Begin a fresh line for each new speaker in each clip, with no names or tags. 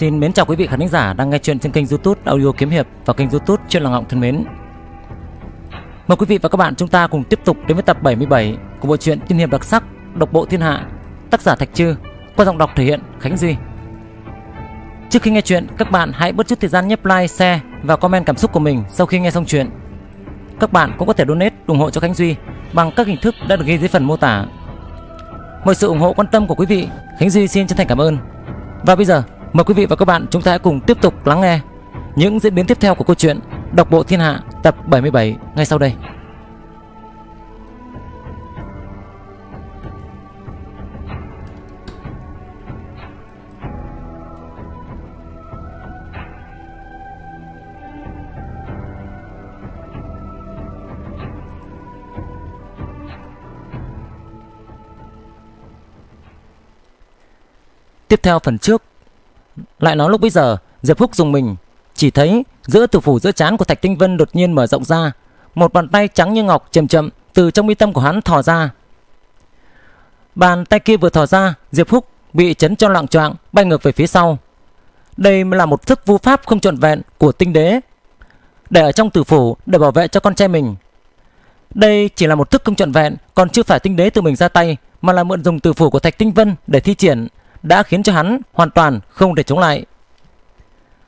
Xin mến chào quý vị khán giả đang nghe chuyện trên kênh youtube Audio Kiếm Hiệp và kênh youtube Chuyện Lòng Ngọng thân mến. Mời quý vị và các bạn chúng ta cùng tiếp tục đến với tập 77 của bộ truyện tiên hiệp đặc sắc Độc Bộ Thiên Hạ Tác giả Thạch Trư Qua giọng đọc thể hiện Khánh Duy. Trước khi nghe chuyện các bạn hãy bớt chút thời gian nhấp like, share và comment cảm xúc của mình sau khi nghe xong chuyện. Các bạn cũng có thể donate ủng hộ cho Khánh Duy bằng các hình thức đã được ghi dưới phần mô tả. Mọi sự ủng hộ quan tâm của quý vị Khánh Duy xin chân thành cảm ơn. Và bây giờ Mời quý vị và các bạn chúng ta hãy cùng tiếp tục lắng nghe những diễn biến tiếp theo của câu chuyện Độc Bộ Thiên Hạ tập 77 ngay sau đây. Tiếp theo phần trước lại nói lúc bây giờ, Diệp Phúc dùng mình. Chỉ thấy giữa tử phủ giữa trán của Thạch Tinh Vân đột nhiên mở rộng ra. Một bàn tay trắng như ngọc chậm chậm Từ trong mi tâm của hắn thò ra. Bàn tay kia vừa thò ra, Diệp Phúc bị chấn cho loạn choạng, Bay ngược về phía sau. Đây là một thức vu pháp không trọn vẹn của tinh đế. Để ở trong tử phủ Để bảo vệ cho con trai mình. Đây chỉ là một thức không trọn vẹn, Còn chưa phải tinh đế từ mình ra tay, Mà là mượn dùng tử phủ của Thạch Tinh Vân để thi triển đã khiến cho hắn hoàn toàn không thể chống lại.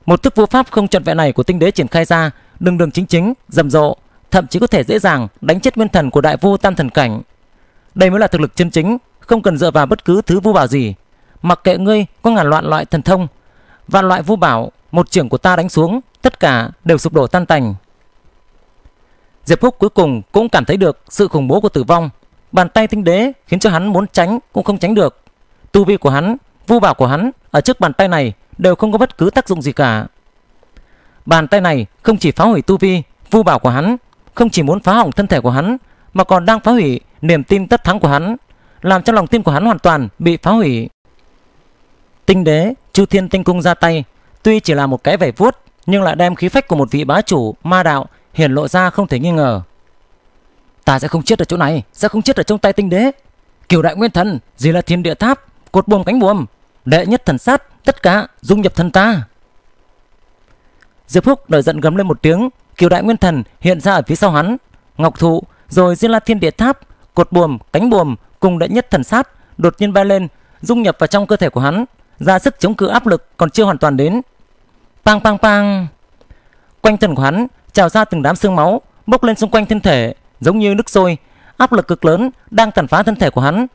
Một thức vô pháp không trọn vẹn này của tinh đế triển khai ra, đường đường chính chính, rầm rộ, thậm chí có thể dễ dàng đánh chết nguyên thần của đại vô tam thần cảnh. Đây mới là thực lực chân chính, không cần dựa vào bất cứ thứ vô bảo gì. Mặc kệ ngươi có ngàn loạn loại thần thông, và loại vô bảo một trưởng của ta đánh xuống, tất cả đều sụp đổ tan tành. Diệp Phúc cuối cùng cũng cảm thấy được sự khủng bố của tử vong. Bàn tay tinh đế khiến cho hắn muốn tránh cũng không tránh được. Tu vi của hắn, vu bảo của hắn ở trước bàn tay này đều không có bất cứ tác dụng gì cả. Bàn tay này không chỉ phá hủy tu vi, vu bảo của hắn, không chỉ muốn phá hỏng thân thể của hắn, mà còn đang phá hủy niềm tin tất thắng của hắn, làm cho lòng tin của hắn hoàn toàn bị phá hủy. Tinh đế, Chu Thiên Tinh Cung ra tay, tuy chỉ là một cái vảy vuốt, nhưng lại đem khí phách của một vị bá chủ ma đạo hiển lộ ra không thể nghi ngờ. Ta sẽ không chết ở chỗ này, sẽ không chết ở trong tay tinh đế. Kiều đại nguyên thần, gì là thiên địa tháp, cột buồm cánh buồm, đệ nhất thần sát, tất cả dung nhập thân ta. Diệp Phúc nổi giận gầm lên một tiếng, kiều đại nguyên thần hiện ra ở phía sau hắn, ngọc thụ, rồi diên la thiên địa tháp, cột buồm, cánh buồm cùng đệ nhất thần sát đột nhiên bay lên, dung nhập vào trong cơ thể của hắn, ra sức chống cự áp lực còn chưa hoàn toàn đến. Pang pang pang. Quanh thân của hắn trào ra từng đám xương máu, bốc lên xung quanh thân thể, giống như nước sôi, áp lực cực lớn đang tàn phá thân thể của hắn,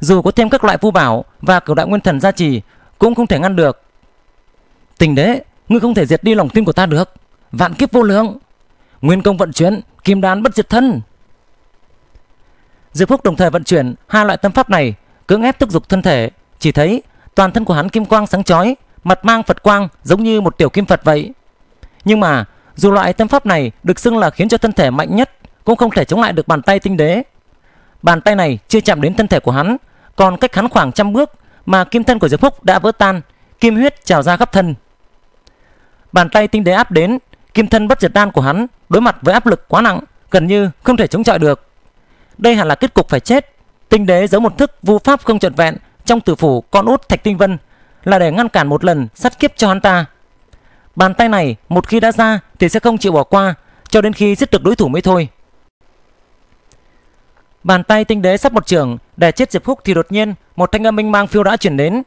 dù có thêm các loại vu bảo và cửu đại nguyên thần gia trì cũng không thể ngăn được. Tình đế, ngươi không thể diệt đi lòng tin của ta được. Vạn kiếp vô lượng. Nguyên công vận chuyển, kim đan bất diệt thân. Diệp Phúc đồng thời vận chuyển hai loại tâm pháp này, cưỡng ép thúc dục thân thể, chỉ thấy toàn thân của hắn kim quang sáng chói, mặt mang Phật quang giống như một tiểu kim Phật vậy. Nhưng mà, dù loại tâm pháp này được xưng là khiến cho thân thể mạnh nhất, cũng không thể chống lại được bàn tay tinh đế. Bàn tay này chưa chạm đến thân thể của hắn, còn cách hắn khoảng trăm bước mà kim thân của Diệp Phúc đã vỡ tan, kim huyết trào ra khắp thân. Bàn tay tinh đế áp đến, kim thân bất diệt đan của hắn đối mặt với áp lực quá nặng, gần như không thể chống chọi được. Đây hẳn là kết cục phải chết. Tinh đế giấu một thức vu pháp không trọn vẹn trong tử phủ con út Thạch Tinh Vân là để ngăn cản một lần sát kiếp cho hắn ta. Bàn tay này một khi đã ra thì sẽ không chịu bỏ qua cho đến khi giết được đối thủ mới thôi. Bàn tay tinh đế sắp một trường để chết Diệp Húc thì đột nhiên một thanh âm minh mang phiêu đã chuyển đến.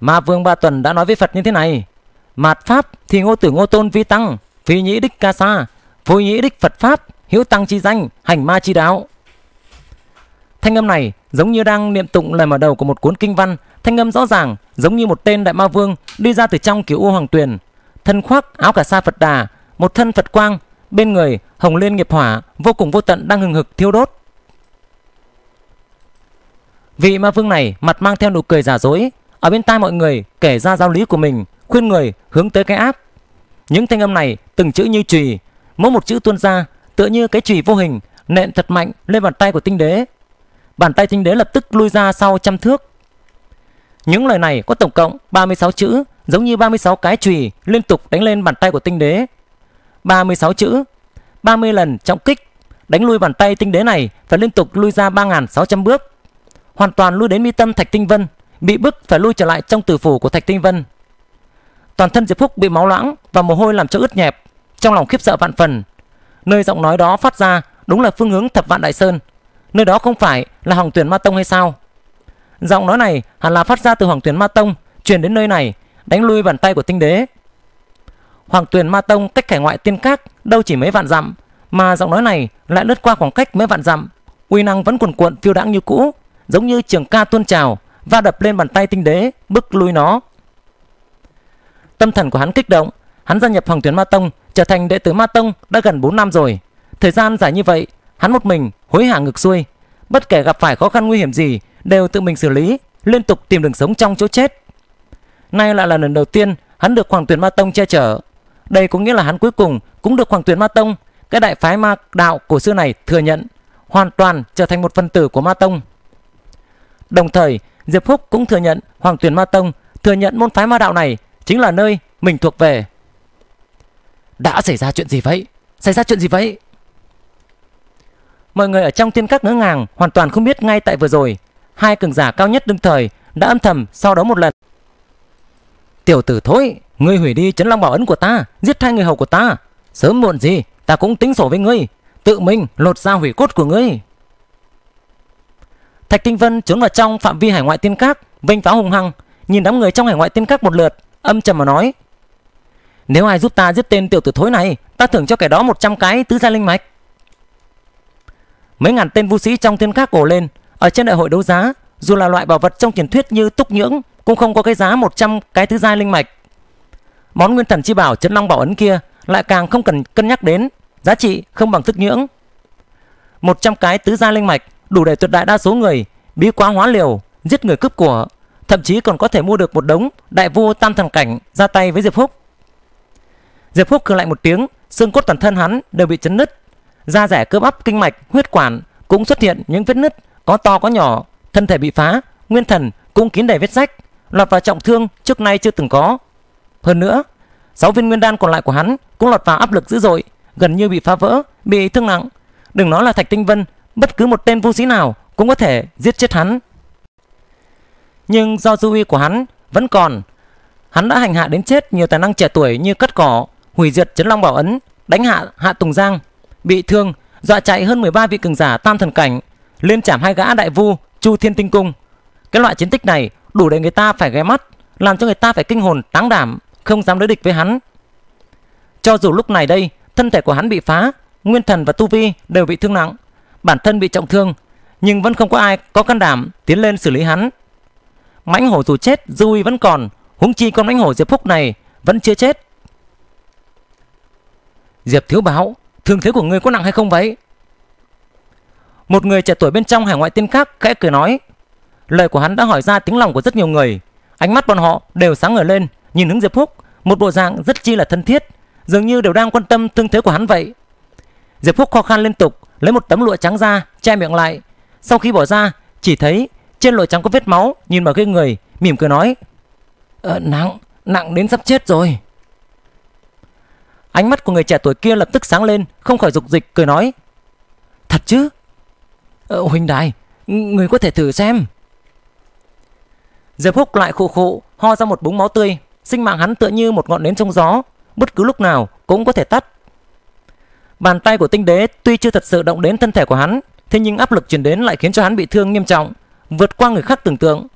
Ma Vương Ba Tuần đã nói với Phật như thế này: Mạt pháp thì Ngô Tử Ngô Tôn vi tăng, phi nhĩ đích ca sa, phôi nhĩ đích Phật pháp, hiếu tăng chi danh, hành ma chi đạo. Thanh âm này giống như đang niệm tụng lời mở đầu của một cuốn kinh văn, thanh âm rõ ràng giống như một tên đại ma vương đi ra từ trong kiểu u hoàng tuyền, thân khoác áo cả sa Phật đà, một thân Phật quang, bên người hồng liên nghiệp hỏa vô cùng vô tận đang hừng hực thiêu đốt. Vị ma vương này mặt mang theo nụ cười giả dối, ở bên tai mọi người kể ra giáo lý của mình, khuyên người hướng tới cái ác. Những thanh âm này từng chữ như chùy, mỗi một chữ tuôn ra tựa như cái chùy vô hình nện thật mạnh lên bàn tay của tinh đế. Bàn tay tinh đế lập tức lui ra sau trăm thước. Những lời này có tổng cộng 36 chữ, giống như 36 cái chùy liên tục đánh lên bàn tay của tinh đế. 36 chữ, 30 lần trọng kích, đánh lui bàn tay tinh đế này phải liên tục lui ra 3.600 bước hoàn toàn lui đến mi tâm Thạch Tinh Vân, bị bức phải lui trở lại trong tử phủ của Thạch Tinh Vân. Toàn thân Diệp Phúc bị máu loãng và mồ hôi làm cho ướt nhẹp, trong lòng khiếp sợ vạn phần. Nơi giọng nói đó phát ra đúng là phương hướng Thập Vạn Đại Sơn. Nơi đó không phải là Hoàng Tuyển Ma Tông hay sao? Giọng nói này hẳn là phát ra từ Hoàng Tuyển Ma Tông, truyền đến nơi này, đánh lui bàn tay của Tinh Đế. Hoàng Tuyền Ma Tông cách hải ngoại tiên các đâu chỉ mấy vạn dặm, mà giọng nói này lại lướt qua khoảng cách mấy vạn dặm, uy năng vẫn cuồn cuộn phiêu đãng như cũ, giống như trường ca tuôn trào, va đập lên bàn tay tinh đế, bức lui nó. Tâm thần của hắn kích động, hắn gia nhập Hoàng tuyến Ma Tông, trở thành đệ tử Ma Tông đã gần 4 năm rồi. Thời gian dài như vậy, hắn một mình hối hả ngược xuôi, bất kể gặp phải khó khăn nguy hiểm gì đều tự mình xử lý, liên tục tìm đường sống trong chỗ chết. Nay lại là lần đầu tiên hắn được Hoàng tuyến Ma Tông che chở, đây có nghĩa là hắn cuối cùng cũng được Hoàng tuyến Ma Tông, cái đại phái ma đạo cổ xưa này thừa nhận, hoàn toàn trở thành một phần tử của Ma Tông. Đồng thời, Diệp Phúc cũng thừa nhận Hoàng Tuyền Ma Tông thừa nhận môn phái ma đạo này chính là nơi mình thuộc về. Đã xảy ra chuyện gì vậy? Xảy ra chuyện gì vậy? Mọi người ở trong tiên các ngỡ ngàng hoàn toàn không biết ngay tại vừa rồi, hai cường giả cao nhất đương thời đã âm thầm sau đó một lần. Tiểu tử thối, Ngươi hủy đi chấn long bảo ấn của ta Giết hai người hầu của ta Sớm muộn gì ta cũng tính sổ với ngươi Tự mình lột ra hủy cốt của ngươi Thạch Tinh Vân trốn vào trong phạm vi hải ngoại tiên các Vênh pháo hùng hăng Nhìn đám người trong hải ngoại tiên các một lượt Âm trầm mà nói. Nếu ai giúp ta giết tên tiểu tử thối này Ta thưởng cho kẻ đó 100 cái tứ gia linh mạch. Mấy ngàn tên vũ sĩ trong tiên các cổ lên Ở trên đại hội đấu giá Dù là loại bảo vật trong truyền thuyết như túc nhưỡng Cũng không có cái giá 100 cái tứ gia linh mạch. Món nguyên thần chi bảo chân long bảo ấn kia lại càng không cần cân nhắc đến, giá trị không bằng thức nhưỡng. 100 cái tứ gia linh mạch đủ để tuyệt đại đa số người bí quá hóa liều, giết người cướp của, thậm chí còn có thể mua được một đống đại vua tam thần cảnh ra tay với Diệp Phúc. Diệp Phúc cười lại một tiếng, xương cốt toàn thân hắn đều bị chấn nứt, da rẻ cơ bắp kinh mạch, huyết quản cũng xuất hiện những vết nứt có to có nhỏ, thân thể bị phá, nguyên thần cũng kín đầy vết rách, lọt vào trọng thương trước nay chưa từng có. Hơn nữa, sáu viên nguyên đan còn lại của hắn cũng lọt vào áp lực dữ dội, gần như bị phá vỡ, bị thương nặng. Đừng nói là Thạch Tinh Vân, bất cứ một tên vô sĩ nào cũng có thể giết chết hắn. Nhưng do dư uy của hắn vẫn còn, hắn đã hành hạ đến chết nhiều tài năng trẻ tuổi như cắt cỏ, hủy diệt chấn long bảo ấn, đánh hạ hạ tùng giang, bị thương, dọa chạy hơn 13 vị cường giả tam thần cảnh, lên chạm hai gã đại vu chu thiên tinh cung. Cái loại chiến tích này đủ để người ta phải ghé mắt, làm cho người ta phải kinh hồn táng đảm không dám đối địch với hắn. Cho dù lúc này đây, thân thể của hắn bị phá, nguyên thần và tu vi đều bị thương nặng, bản thân bị trọng thương, nhưng vẫn không có ai có can đảm tiến lên xử lý hắn. Mãnh hổ dù chết, dư uy vẫn còn, huống chi con mãnh hổ Diệp Phúc này vẫn chưa chết. Diệp thiếu báo, thương thế của ngươi có nặng hay không vậy? Một người trẻ tuổi bên trong hải ngoại tiên khác khẽ cười nói. Lời của hắn đã hỏi ra tiếng lòng của rất nhiều người. Ánh mắt bọn họ đều sáng ngời lên, nhìn hướng Diệp Phúc, một bộ dạng rất chi là thân thiết, dường như đều đang quan tâm thương thế của hắn vậy. Diệp Phúc khó khăn liên tục lấy một tấm lụa trắng ra che miệng lại, sau khi bỏ ra chỉ thấy trên lụa trắng có vết máu, nhìn vào cái người mỉm cười nói: ờ, "Nặng, nặng đến sắp chết rồi." Ánh mắt của người trẻ tuổi kia lập tức sáng lên, không khỏi dục dịch cười nói: "Thật chứ?" Ờ, huynh đài, người có thể thử xem." Diệp Phúc lại khụ khụ ho ra một búng máu tươi, Sinh mạng hắn tựa như một ngọn nến trong gió, bất cứ lúc nào cũng có thể tắt. Bàn tay của tinh đế tuy chưa thật sự động đến thân thể của hắn, thế nhưng áp lực truyền đến lại khiến cho hắn bị thương nghiêm trọng, vượt qua người khác tưởng tượng.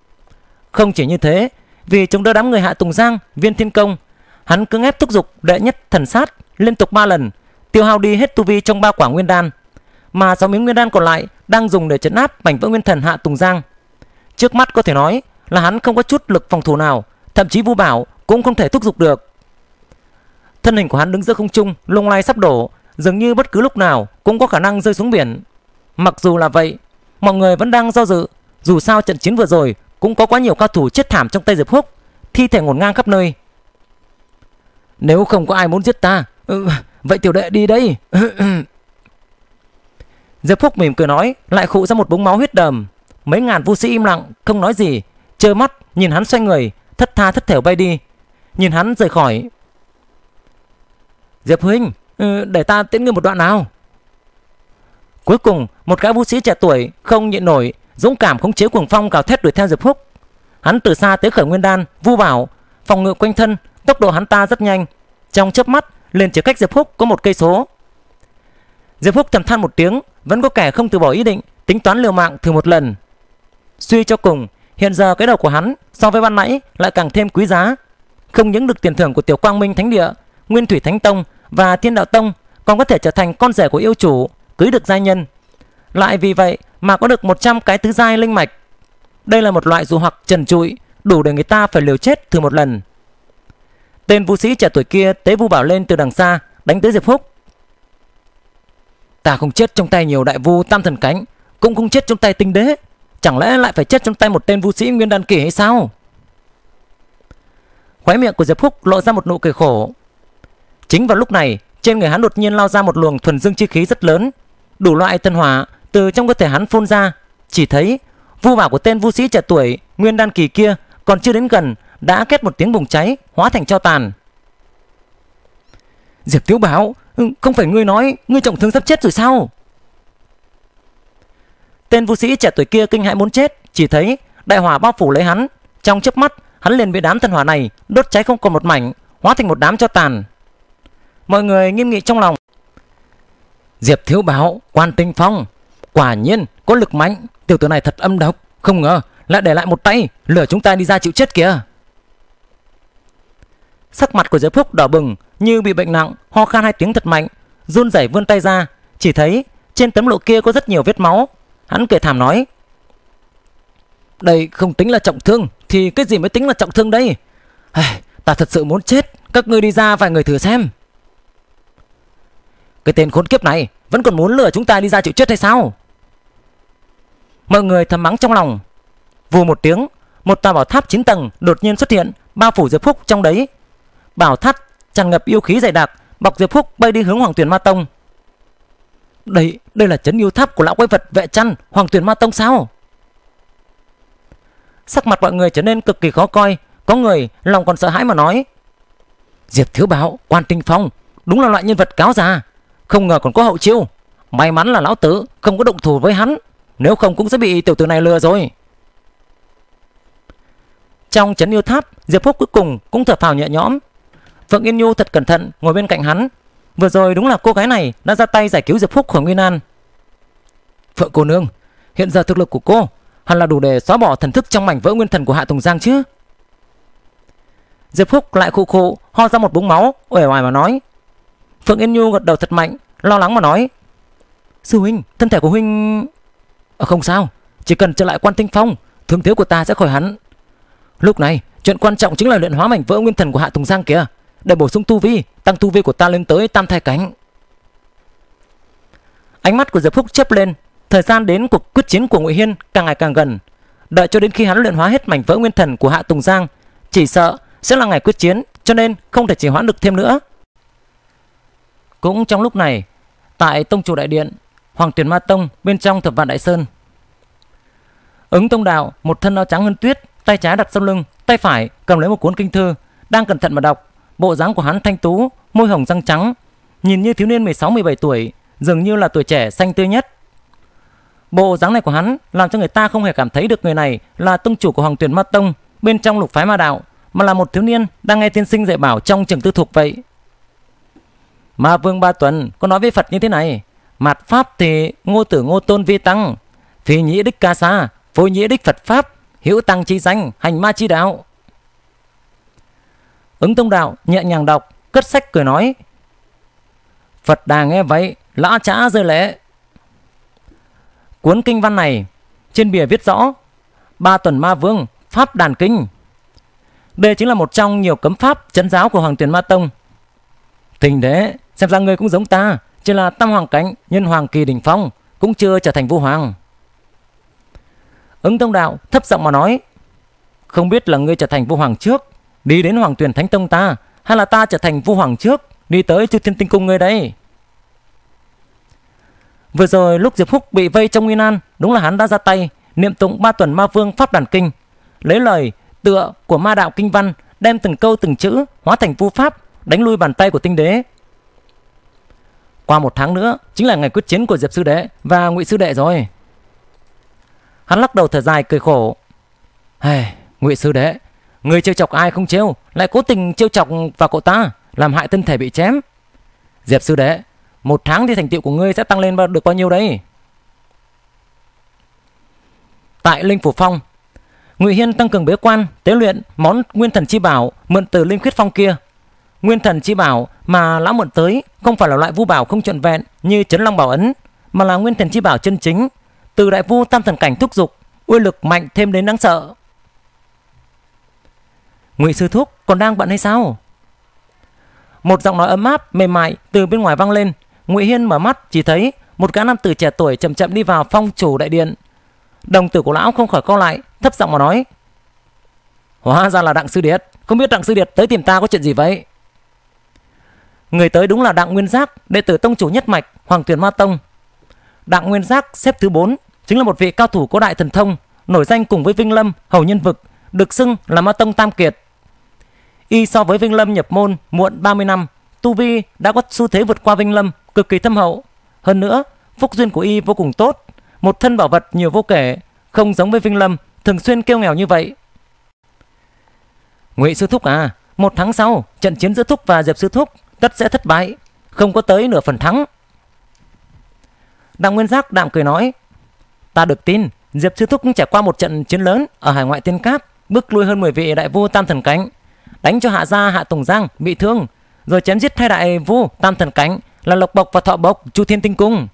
Không chỉ như thế, vì chống đỡ đám người hạ Tùng Giang, Viên Thiên Công, hắn cưỡng ép thúc giục đệ nhất thần sát liên tục 3 lần, tiêu hao đi hết tu vi trong ba quả nguyên đan, mà sáu miếng nguyên đan còn lại đang dùng để chấn áp mảnh vỡ nguyên thần hạ Tùng Giang. Trước mắt có thể nói là hắn không có chút lực phòng thủ nào, thậm chí Vu Bảo cũng không thể thúc giục được. Thân hình của hắn đứng giữa không trung, lung lay sắp đổ, dường như bất cứ lúc nào cũng có khả năng rơi xuống biển. Mặc dù là vậy, mọi người vẫn đang do dự, dù sao trận chiến vừa rồi cũng có quá nhiều cao thủ chết thảm trong tay Diệp Húc, thi thể ngổn ngang khắp nơi. Nếu không có ai muốn giết ta, ừ, vậy tiểu đệ đi đây. Diệp Phúc mỉm cười nói, lại khụ ra một búng máu huyết đầm. Mấy ngàn vũ sĩ im lặng, không nói gì, trơ mắt nhìn hắn xoay người, thất tha thất thểu bay đi. Nhìn hắn rời khỏi Diệp Huynh ừ, Để ta tiễn ngươi một đoạn nào Cuối cùng một gã vũ sĩ trẻ tuổi Không nhịn nổi Dũng cảm khống chế cuồng phong cào thét đuổi theo Diệp Húc Hắn từ xa tới khởi nguyên đan Vu bảo Phòng ngự quanh thân tốc độ hắn ta rất nhanh, trong chớp mắt liền chỉ cách Diệp Húc có một cây số. Diệp Húc thầm than một tiếng, vẫn có kẻ không từ bỏ ý định, tính toán liều mạng thử một lần. Suy cho cùng, hiện giờ cái đầu của hắn so với ban nãy lại càng thêm quý giá. Không những được tiền thưởng của Tiểu Quang Minh Thánh Địa, Nguyên Thủy Thánh Tông và Thiên Đạo Tông, còn có thể trở thành con rể của yêu chủ, cưới được gia nhân. Lại vì vậy mà có được 100 cái tứ giai linh mạch. Đây là một loại dù hoặc trần trụi, đủ để người ta phải liều chết thử một lần. Tên vũ sĩ trẻ tuổi kia tế vu bảo lên từ đằng xa, đánh tới Diệp phúc Ta không chết trong tay nhiều đại vu tam thần cánh, cũng không chết trong tay tinh đế. Chẳng lẽ lại phải chết trong tay một tên vũ sĩ nguyên đan kỳ hay sao? Khóe miệng của Diệp phúc lộ ra một nụ cười khổ. Chính vào lúc này, trên người hắn đột nhiên lao ra một luồng thuần dương chi khí rất lớn, đủ loại tân hỏa từ trong cơ thể hắn phun ra. Chỉ thấy vu bảo của tên vu sĩ trẻ tuổi nguyên đan kỳ kia còn chưa đến gần đã kết một tiếng bùng cháy, hóa thành cho tàn. Diệp Tiếu Bảo, ừ, không phải ngươi nói ngươi trọng thương sắp chết rồi sao? Tên vũ sĩ trẻ tuổi kia kinh hãi muốn chết, chỉ thấy đại hỏa bao phủ lấy hắn, trong chớp mắt hắn liền bị đám tân hỏa này đốt cháy không còn một mảnh, hóa thành một đám cho tàn. Mọi người nghiêm nghị trong lòng. Diệp Thiếu báo Quan Tinh Phong, quả nhiên có lực mạnh, tiểu tử này thật âm độc, không ngờ lại để lại một tay, lừa chúng ta đi ra chịu chết kìa. Sắc mặt của Diệp Phúc đỏ bừng như bị bệnh nặng, ho khan hai tiếng thật mạnh, run rẩy vươn tay ra, chỉ thấy trên tấm lộ kia có rất nhiều vết máu. Hắn kể thảm nói: "Đây không tính là trọng thương, thì cái gì mới tính là trọng thương đây? Ai, ta thật sự muốn chết, các ngươi đi ra vài người thử xem." Cái tên khốn kiếp này vẫn còn muốn lừa chúng ta đi ra chịu chết hay sao? Mọi người thầm mắng trong lòng. Vù một tiếng, một tòa bảo tháp 9 tầng đột nhiên xuất hiện, bao phủ Diệp Phúc trong đấy. Bảo tháp tràn ngập yêu khí dày đặc, bọc Diệp Phúc bay đi hướng Hoàng Tuyền Ma Tông. Đây, đây là chấn yêu tháp của lão quái vật vệ chăn Hoàng Tuyền Ma Tông sao? Sắc mặt mọi người trở nên cực kỳ khó coi, có người lòng còn sợ hãi mà nói: "Diệp Thiếu Bảo, Quan Tinh Phong, đúng là loại nhân vật cáo già, không ngờ còn có hậu chiêu. May mắn là lão tử không có động thủ với hắn, nếu không cũng sẽ bị tiểu tử này lừa rồi." Trong chấn yêu tháp, Diệp Phúc cuối cùng cũng thở phào nhẹ nhõm, Phượng Yên Nhu thật cẩn thận ngồi bên cạnh hắn. Vừa rồi đúng là cô gái này đã ra tay giải cứu Diệp Phúc khỏi nguyên an Phượng cô nương, hiện giờ thực lực của cô hẳn là đủ để xóa bỏ thần thức trong mảnh vỡ nguyên thần của Hạ Tùng Giang chứ? Diệp Phúc lại khụ khụ ho ra một búng máu, uể oải mà nói. Phượng Yên Nhu gật đầu thật mạnh, lo lắng mà nói: "Sư huynh, thân thể của huynh à, không sao, chỉ cần trở lại Quan Tinh Phong, thương thiếu của ta sẽ khỏi hẳn." Lúc này, chuyện quan trọng chính là luyện hóa mảnh vỡ nguyên thần của Hạ Tùng Giang kìa để bổ sung tu vi, tăng tu vi của ta lên tới tam thai cánh. Ánh mắt của Diệp Phúc chớp lên, thời gian đến cuộc quyết chiến của Ngụy Hiên càng ngày càng gần. Đợi cho đến khi hắn luyện hóa hết mảnh vỡ nguyên thần của Hạ Tùng Giang, chỉ sợ sẽ là ngày quyết chiến, cho nên không thể trì hoãn được thêm nữa. Cũng trong lúc này, tại Tông chủ đại điện, Hoàng Tuyển Ma Tông bên trong Thập Vạn Đại Sơn. Ứng Tông Đạo, một thân áo trắng hơn tuyết, tay trái đặt sau lưng, tay phải cầm lấy một cuốn kinh thư, đang cẩn thận mà đọc. Bộ dáng của hắn thanh tú, môi hồng răng trắng, nhìn như thiếu niên 16-17 tuổi, dường như là tuổi trẻ xanh tươi nhất. Bộ dáng này của hắn làm cho người ta không hề cảm thấy được người này là tông chủ của Hoàng Tuyển Ma Tông bên trong lục phái ma đạo, mà là một thiếu niên đang nghe tiên sinh dạy bảo trong trường tư thục vậy. Ma Vương Ba Tuần có nói với Phật như thế này, mặt pháp thì ngô tử ngô tôn vi tăng, phi nhĩ đích ca sa, phôi nhĩ đích Phật pháp, hữu tăng chi danh, hành ma chi đạo. Ứng tông đạo nhẹ nhàng đọc, cất sách cười nói. Phật đà nghe vậy, lã trã rơi lễ Cuốn kinh văn này, trên bìa viết rõ, ba tuần ma vương, pháp đàn kinh. Đây chính là một trong nhiều cấm pháp chấn giáo của Hoàng Tuyền Ma Tông. Tình thế, xem ra người cũng giống ta, chỉ là tam hoàng cánh, nhân hoàng kỳ đỉnh phong, cũng chưa trở thành vua hoàng. Ứng tông đạo thấp giọng mà nói, không biết là ngươi trở thành vua hoàng trước Đi đến Hoàng Tuyền Thánh Tông ta Hay là ta trở thành vua hoàng trước Đi tới chư thiên tinh cung ngươi đây Vừa rồi lúc Diệp Phúc bị vây trong Nguyên An Đúng là hắn đã ra tay Niệm tụng ba tuần ma vương pháp đàn kinh Lấy lời tựa của ma đạo kinh văn Đem từng câu từng chữ hóa thành vu pháp Đánh lui bàn tay của tinh đế qua một tháng nữa Chính là ngày quyết chiến của Diệp Sư Đệ Và ngụy Sư Đệ rồi Hắn lắc đầu thở dài cười khổ hey, ngụy Sư Đệ Người trêu chọc ai không trêu lại cố tình trêu chọc vào cậu ta, làm hại thân thể bị chém. Diệp sư đệ, một tháng thì thành tựu của ngươi sẽ tăng lên được bao nhiêu đấy? Tại Linh Phủ Phong, Ngụy Hiên tăng cường bế quan, tế luyện món Nguyên Thần Chi Bảo mượn từ Linh Khuyết Phong kia. Nguyên Thần Chi Bảo mà lão mượn tới không phải là loại vu bảo không trọn vẹn như Chấn Long Bảo Ấn, mà là Nguyên Thần Chi Bảo chân chính, từ đại vu tam thần cảnh thúc dục, uy lực mạnh thêm đến đáng sợ. Ngụy sư thúc còn đang bận hay sao? Một giọng nói ấm áp mềm mại từ bên ngoài vang lên. Ngụy Hiên mở mắt chỉ thấy một gã nam tử trẻ tuổi chậm chậm đi vào phong chủ đại điện. Đồng tử của lão không khỏi co lại, thấp giọng mà nói: "Hóa ra là Đặng sư điệt, không biết Đặng sư điệt tới tìm ta có chuyện gì vậy?" Người tới đúng là Đặng Nguyên Giác, đệ tử tông chủ nhất mạch Hoàng tuyển Ma Tông. Đặng Nguyên Giác xếp thứ 4, chính là một vị cao thủ có đại thần thông, nổi danh cùng với Vinh Lâm, Hầu Nhân Vực, được xưng là Ma Tông Tam Kiệt. Y so với Vinh Lâm nhập môn muộn 30 năm, tu vi đã có xu thế vượt qua Vinh Lâm, cực kỳ thâm hậu. Hơn nữa, phúc duyên của Y vô cùng tốt, một thân bảo vật nhiều vô kể, không giống với Vinh Lâm thường xuyên kêu nghèo như vậy. Ngụy sư thúc à, một tháng sau, trận chiến giữa thúc và Diệp sư thúc tất sẽ thất bại, không có tới nửa phần thắng. Đặng Nguyên Giác đạm cười nói, ta được tin Diệp sư thúc trải qua một trận chiến lớn ở hải ngoại tiên cáp, bước lui hơn 10 vị đại vua tam thần cánh, đánh cho hạ gia hạ tùng giang bị thương, rồi chém giết hai đại vua tam thần cánh là lộc bộc và thọ bộc chu thiên tinh cung.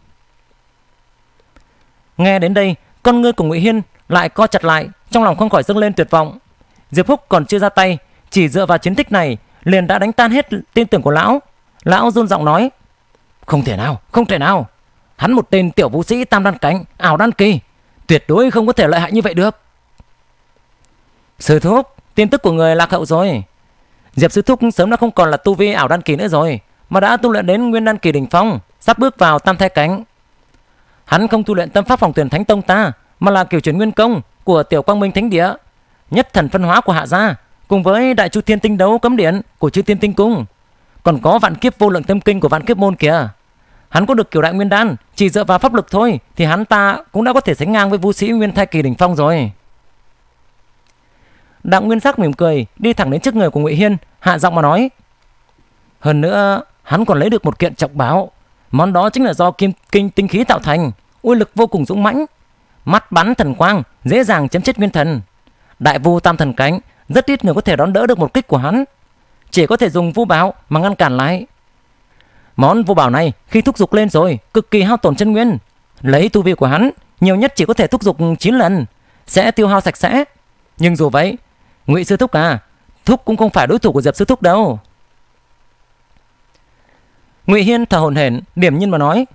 Nghe đến đây, con ngươi của Ngụy Hiên lại co chặt lại, trong lòng không khỏi dâng lên tuyệt vọng. Diệp Húc còn chưa ra tay, chỉ dựa vào chiến tích này liền đã đánh tan hết tin tưởng của lão. Lão run giọng nói: "Không thể nào, không thể nào. Hắn một tên tiểu vũ sĩ tam đan cánh, ảo đan kỳ, tuyệt đối không có thể lợi hại như vậy được." Sư thúc, tin tức của người lạc hậu rồi. Diệp sư thúc sớm đã không còn là tu vi ảo đan kỳ nữa rồi, mà đã tu luyện đến nguyên đan kỳ đỉnh phong, sắp bước vào tam thai cánh. Hắn không tu luyện tâm pháp phòng tuyển thánh tông ta, mà là kiểu chuyển nguyên công của tiểu quang minh thánh địa, nhất thần phân hóa của hạ gia, cùng với đại chu thiên tinh đấu cấm điện của chư thiên tinh cung, còn có vạn kiếp vô lượng tâm kinh của vạn kiếp môn kìa. Hắn có được kiểu đại nguyên đan, chỉ dựa vào pháp lực thôi thì hắn ta cũng đã có thể sánh ngang với vũ sĩ nguyên thai kỳ đỉnh phong rồi. Đặng Nguyên Sắc mỉm cười, đi thẳng đến trước người của Ngụy Hiên, hạ giọng mà nói: "Hơn nữa, hắn còn lấy được một kiện trọng báo, món đó chính là do kim kinh tinh khí tạo thành, uy lực vô cùng dũng mãnh, mắt bắn thần quang, dễ dàng chém chết nguyên thần. Đại vu tam thần cánh, rất ít người có thể đón đỡ được một kích của hắn, chỉ có thể dùng vũ bảo mà ngăn cản lại. Món vũ bảo này khi thúc dục lên rồi, cực kỳ hao tổn chân nguyên, lấy tu vi của hắn, nhiều nhất chỉ có thể thúc dục 9 lần, sẽ tiêu hao sạch sẽ. Nhưng dù vậy, Ngụy sư thúc à, thúc cũng không phải đối thủ của Diệp sư thúc đâu. Ngụy Hiên thở hổn hển, điểm nhiên mà nói: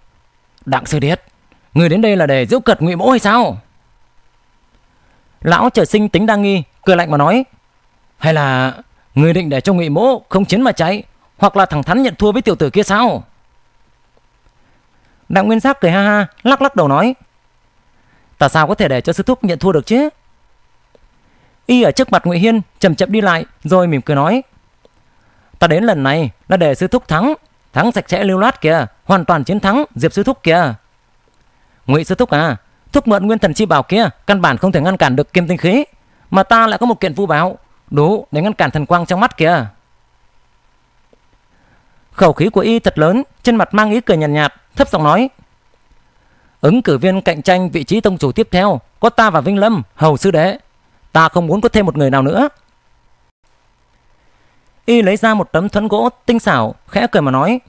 "Đặng sư điệt, người đến đây là để giễu cợt Ngụy mỗ hay sao?" Lão trời sinh tính đa nghi, cười lạnh mà nói: "Hay là người định để cho Ngụy mỗ không chiến mà cháy, hoặc là thẳng thắn nhận thua với tiểu tử kia sao?" Đặng Nguyên Giác cười ha ha, lắc lắc đầu nói: "Ta sao có thể để cho sư thúc nhận thua được chứ?" Y ở trước mặt Ngụy Hiên chậm chậm đi lại rồi mỉm cười nói: "Ta đến lần này là để sư thúc thắng, thắng sạch sẽ lưu loát kìa, hoàn toàn chiến thắng Diệp sư thúc kìa." Ngụy sư thúc à, thúc mượn nguyên thần chi bảo kia căn bản không thể ngăn cản được kim tinh khí, mà ta lại có một kiện vu bảo đủ để ngăn cản thần quang trong mắt kìa. Khẩu khí của y thật lớn, trên mặt mang ý cười nhàn nhạt, nhạt, thấp giọng nói: "Ứng cử viên cạnh tranh vị trí tông chủ tiếp theo có ta và Vinh Lâm, hầu sư đệ." Ta không muốn có thêm một người nào nữa. Y lấy ra một tấm thuẫn gỗ tinh xảo Khẽ cười mà nói.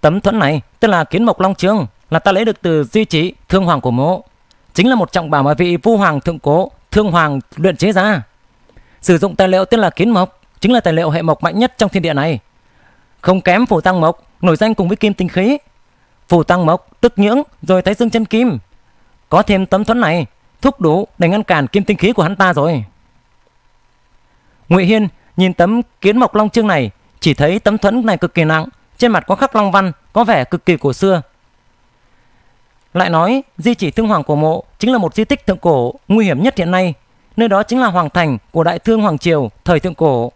Tấm thuẫn này tên là kiến mộc long trương Là ta lấy được từ di trí thương hoàng của mộ. Chính là một trọng bảo mà vị vu hoàng thượng cố Thương hoàng luyện chế ra. Sử dụng tài liệu tên là kiến mộc Chính là tài liệu hệ mộc mạnh nhất trong thiên địa này Không kém phủ tăng mộc Nổi danh cùng với kim tinh khí phủ tăng mộc, tức nhưỡng Rồi thái dương chân kim Có thêm tấm thuẫn này thúc đủ để ngăn cản kim tinh khí của hắn ta rồi. Ngụy Hiên nhìn tấm kiến mộc long chương này, chỉ thấy tấm thuẫn này cực kỳ nặng, trên mặt có khắc long văn, có vẻ cực kỳ cổ xưa. Lại nói, di chỉ thương hoàng của mộ chính là một di tích thượng cổ nguy hiểm nhất hiện nay, nơi đó chính là hoàng thành của đại thương hoàng triều thời thượng cổ.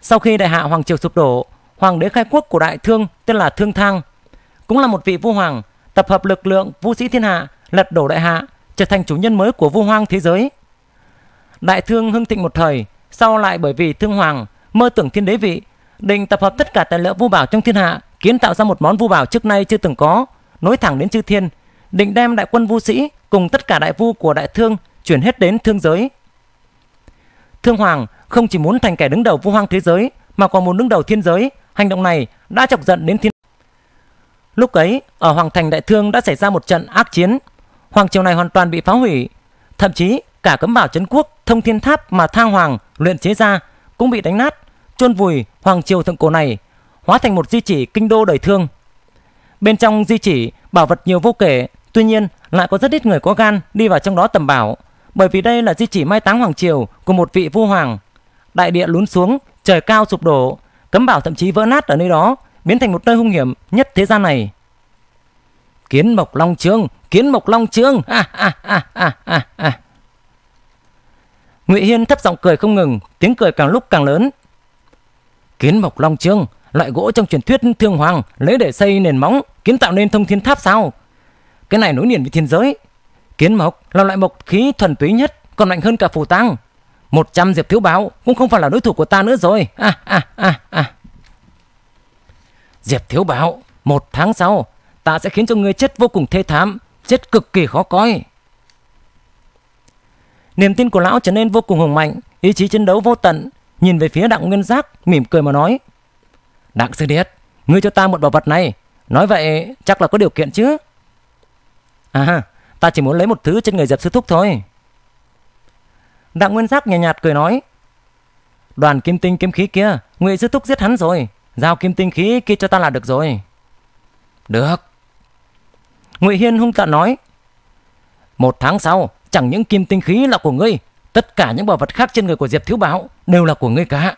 Sau khi đại hạ hoàng triều sụp đổ, hoàng đế khai quốc của đại thương tên là Thương Thang, cũng là một vị vua hoàng tập hợp lực lượng vũ sĩ thiên hạ lật đổ đại hạ trở thành chủ nhân mới của vua hoang thế giới. Đại thương hưng thịnh một thời, Sau lại bởi vì thương hoàng mơ tưởng thiên đế vị, định tập hợp tất cả tài liệu vu bảo trong thiên hạ, kiến tạo ra một món vu bảo trước nay chưa từng có, nối thẳng đến chư thiên, định đem đại quân vu sĩ cùng tất cả đại vu của đại thương chuyển hết đến thương giới. Thương hoàng không chỉ muốn thành kẻ đứng đầu vu hoang thế giới mà còn muốn đứng đầu thiên giới, hành động này đã chọc giận đến thiên. Lúc ấy, ở hoàng thành đại thương đã xảy ra một trận ác chiến, hoàng triều này hoàn toàn bị phá hủy, thậm chí cả cấm bảo trấn quốc thông thiên tháp mà thang hoàng luyện chế ra cũng bị đánh nát, chôn vùi hoàng triều thượng cổ này, hóa thành một di chỉ kinh đô đời thương. Bên trong di chỉ bảo vật nhiều vô kể, tuy nhiên lại có rất ít người có gan đi vào trong đó tầm bảo, bởi vì đây là di chỉ mai táng hoàng triều của một vị vua hoàng. Đại địa lún xuống, trời cao sụp đổ, cấm bảo thậm chí vỡ nát ở nơi đó, biến thành một nơi hung hiểm nhất thế gian này. Kiến Mộc Long Trương, Kiến Mộc Long Trương. À, à, à, à, à, à. Ngụy Hiên thấp giọng cười không ngừng, tiếng cười càng lúc càng lớn. Kiến Mộc Long Trương, loại gỗ trong truyền thuyết thương hoàng lấy để xây nền móng, kiến tạo nên thông thiên tháp sao? Cái này nối liền với thiên giới. Kiến mộc là loại mộc khí thuần túy nhất, còn mạnh hơn cả phù tăng. Một trăm diệp thiếu báo cũng không phải là đối thủ của ta nữa rồi. À, à, à, à. Diệp thiếu báo, một tháng sau, ta sẽ khiến cho ngươi chết vô cùng thê thảm, chết cực kỳ khó coi. Niềm tin của lão trở nên vô cùng hùng mạnh, ý chí chiến đấu vô tận, nhìn về phía Đặng Nguyên Giác, mỉm cười mà nói: "Đặng sư điệt, ngươi cho ta một bảo vật này, nói vậy chắc là có điều kiện chứ?" "À, ta chỉ muốn lấy một thứ trên người Diệp sư thúc thôi." Đặng Nguyên Giác nhẹ nhạt, nhạt cười nói: "Đoàn kim tinh kiếm khí kia, Ngụy sư thúc giết hắn rồi, giao kim tinh khí kia cho ta là được rồi." "Được." Ngụy Hiên hung tợn nói: "Một tháng sau, Chẳng những kim tinh khí là của ngươi, tất cả những bảo vật khác trên người của Diệp Thiếu Bảo đều là của ngươi cả.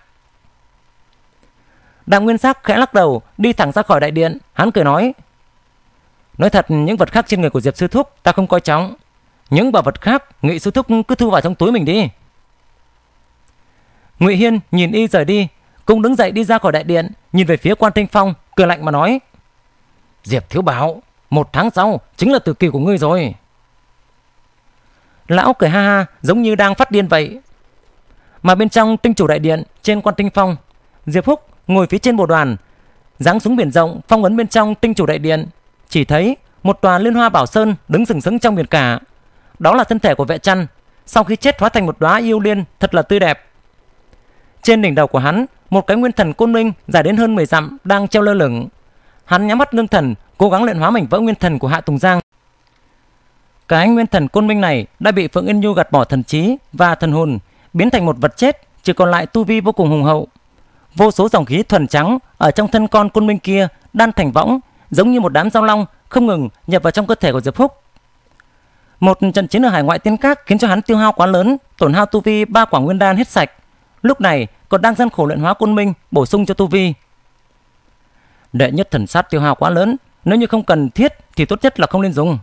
Đặng Nguyên Sắc khẽ lắc đầu, đi thẳng ra khỏi đại điện, hắn cười nói: "Nói thật, những vật khác trên người của Diệp sư thúc ta không coi trọng, những bảo vật khác, Ngụy sư thúc cứ thu vào trong túi mình đi." Ngụy Hiên nhìn y rời đi, cũng đứng dậy đi ra khỏi đại điện, nhìn về phía Quan Tinh Phong, cười lạnh mà nói: "Diệp Thiếu Bảo, một tháng sau chính là tử kỳ của ngươi rồi." Lão cười ha ha giống như đang phát điên vậy. Mà bên trong tinh chủ đại điện trên quan tinh phong, Diệp Húc ngồi phía trên bộ đoàn, giáng xuống biển rộng phong ấn bên trong tinh chủ đại điện, chỉ thấy một tòa liên hoa bảo sơn đứng sừng sững trong biển cả. Đó là thân thể của vệ chăn, sau khi chết hóa thành một đóa yêu liên thật là tươi đẹp. Trên đỉnh đầu của hắn, một cái nguyên thần côn minh dài đến hơn 10 dặm đang treo lơ lửng. Hắn nhắm mắt ngưng thần, cố gắng luyện hóa mảnh vỡ nguyên thần của Hạ Tùng Giang. Cái nguyên thần côn minh này đã bị Phượng Yên Nhu gạt bỏ thần trí và thần hồn, biến thành một vật chết, chỉ còn lại tu vi vô cùng hùng hậu. Vô số dòng khí thuần trắng ở trong thân con côn minh kia đan thành võng, giống như một đám giao long không ngừng nhập vào trong cơ thể của Diệp Phúc. Một trận chiến ở hải ngoại tiên các khiến cho hắn tiêu hao quá lớn, tổn hao tu vi ba quả nguyên đan hết sạch. Lúc này còn đang gian khổ luyện hóa côn minh, bổ sung cho tu vi. Đệ nhất thần sát tiêu hao quá lớn, nếu như không cần thiết thì tốt nhất là không nên dùng.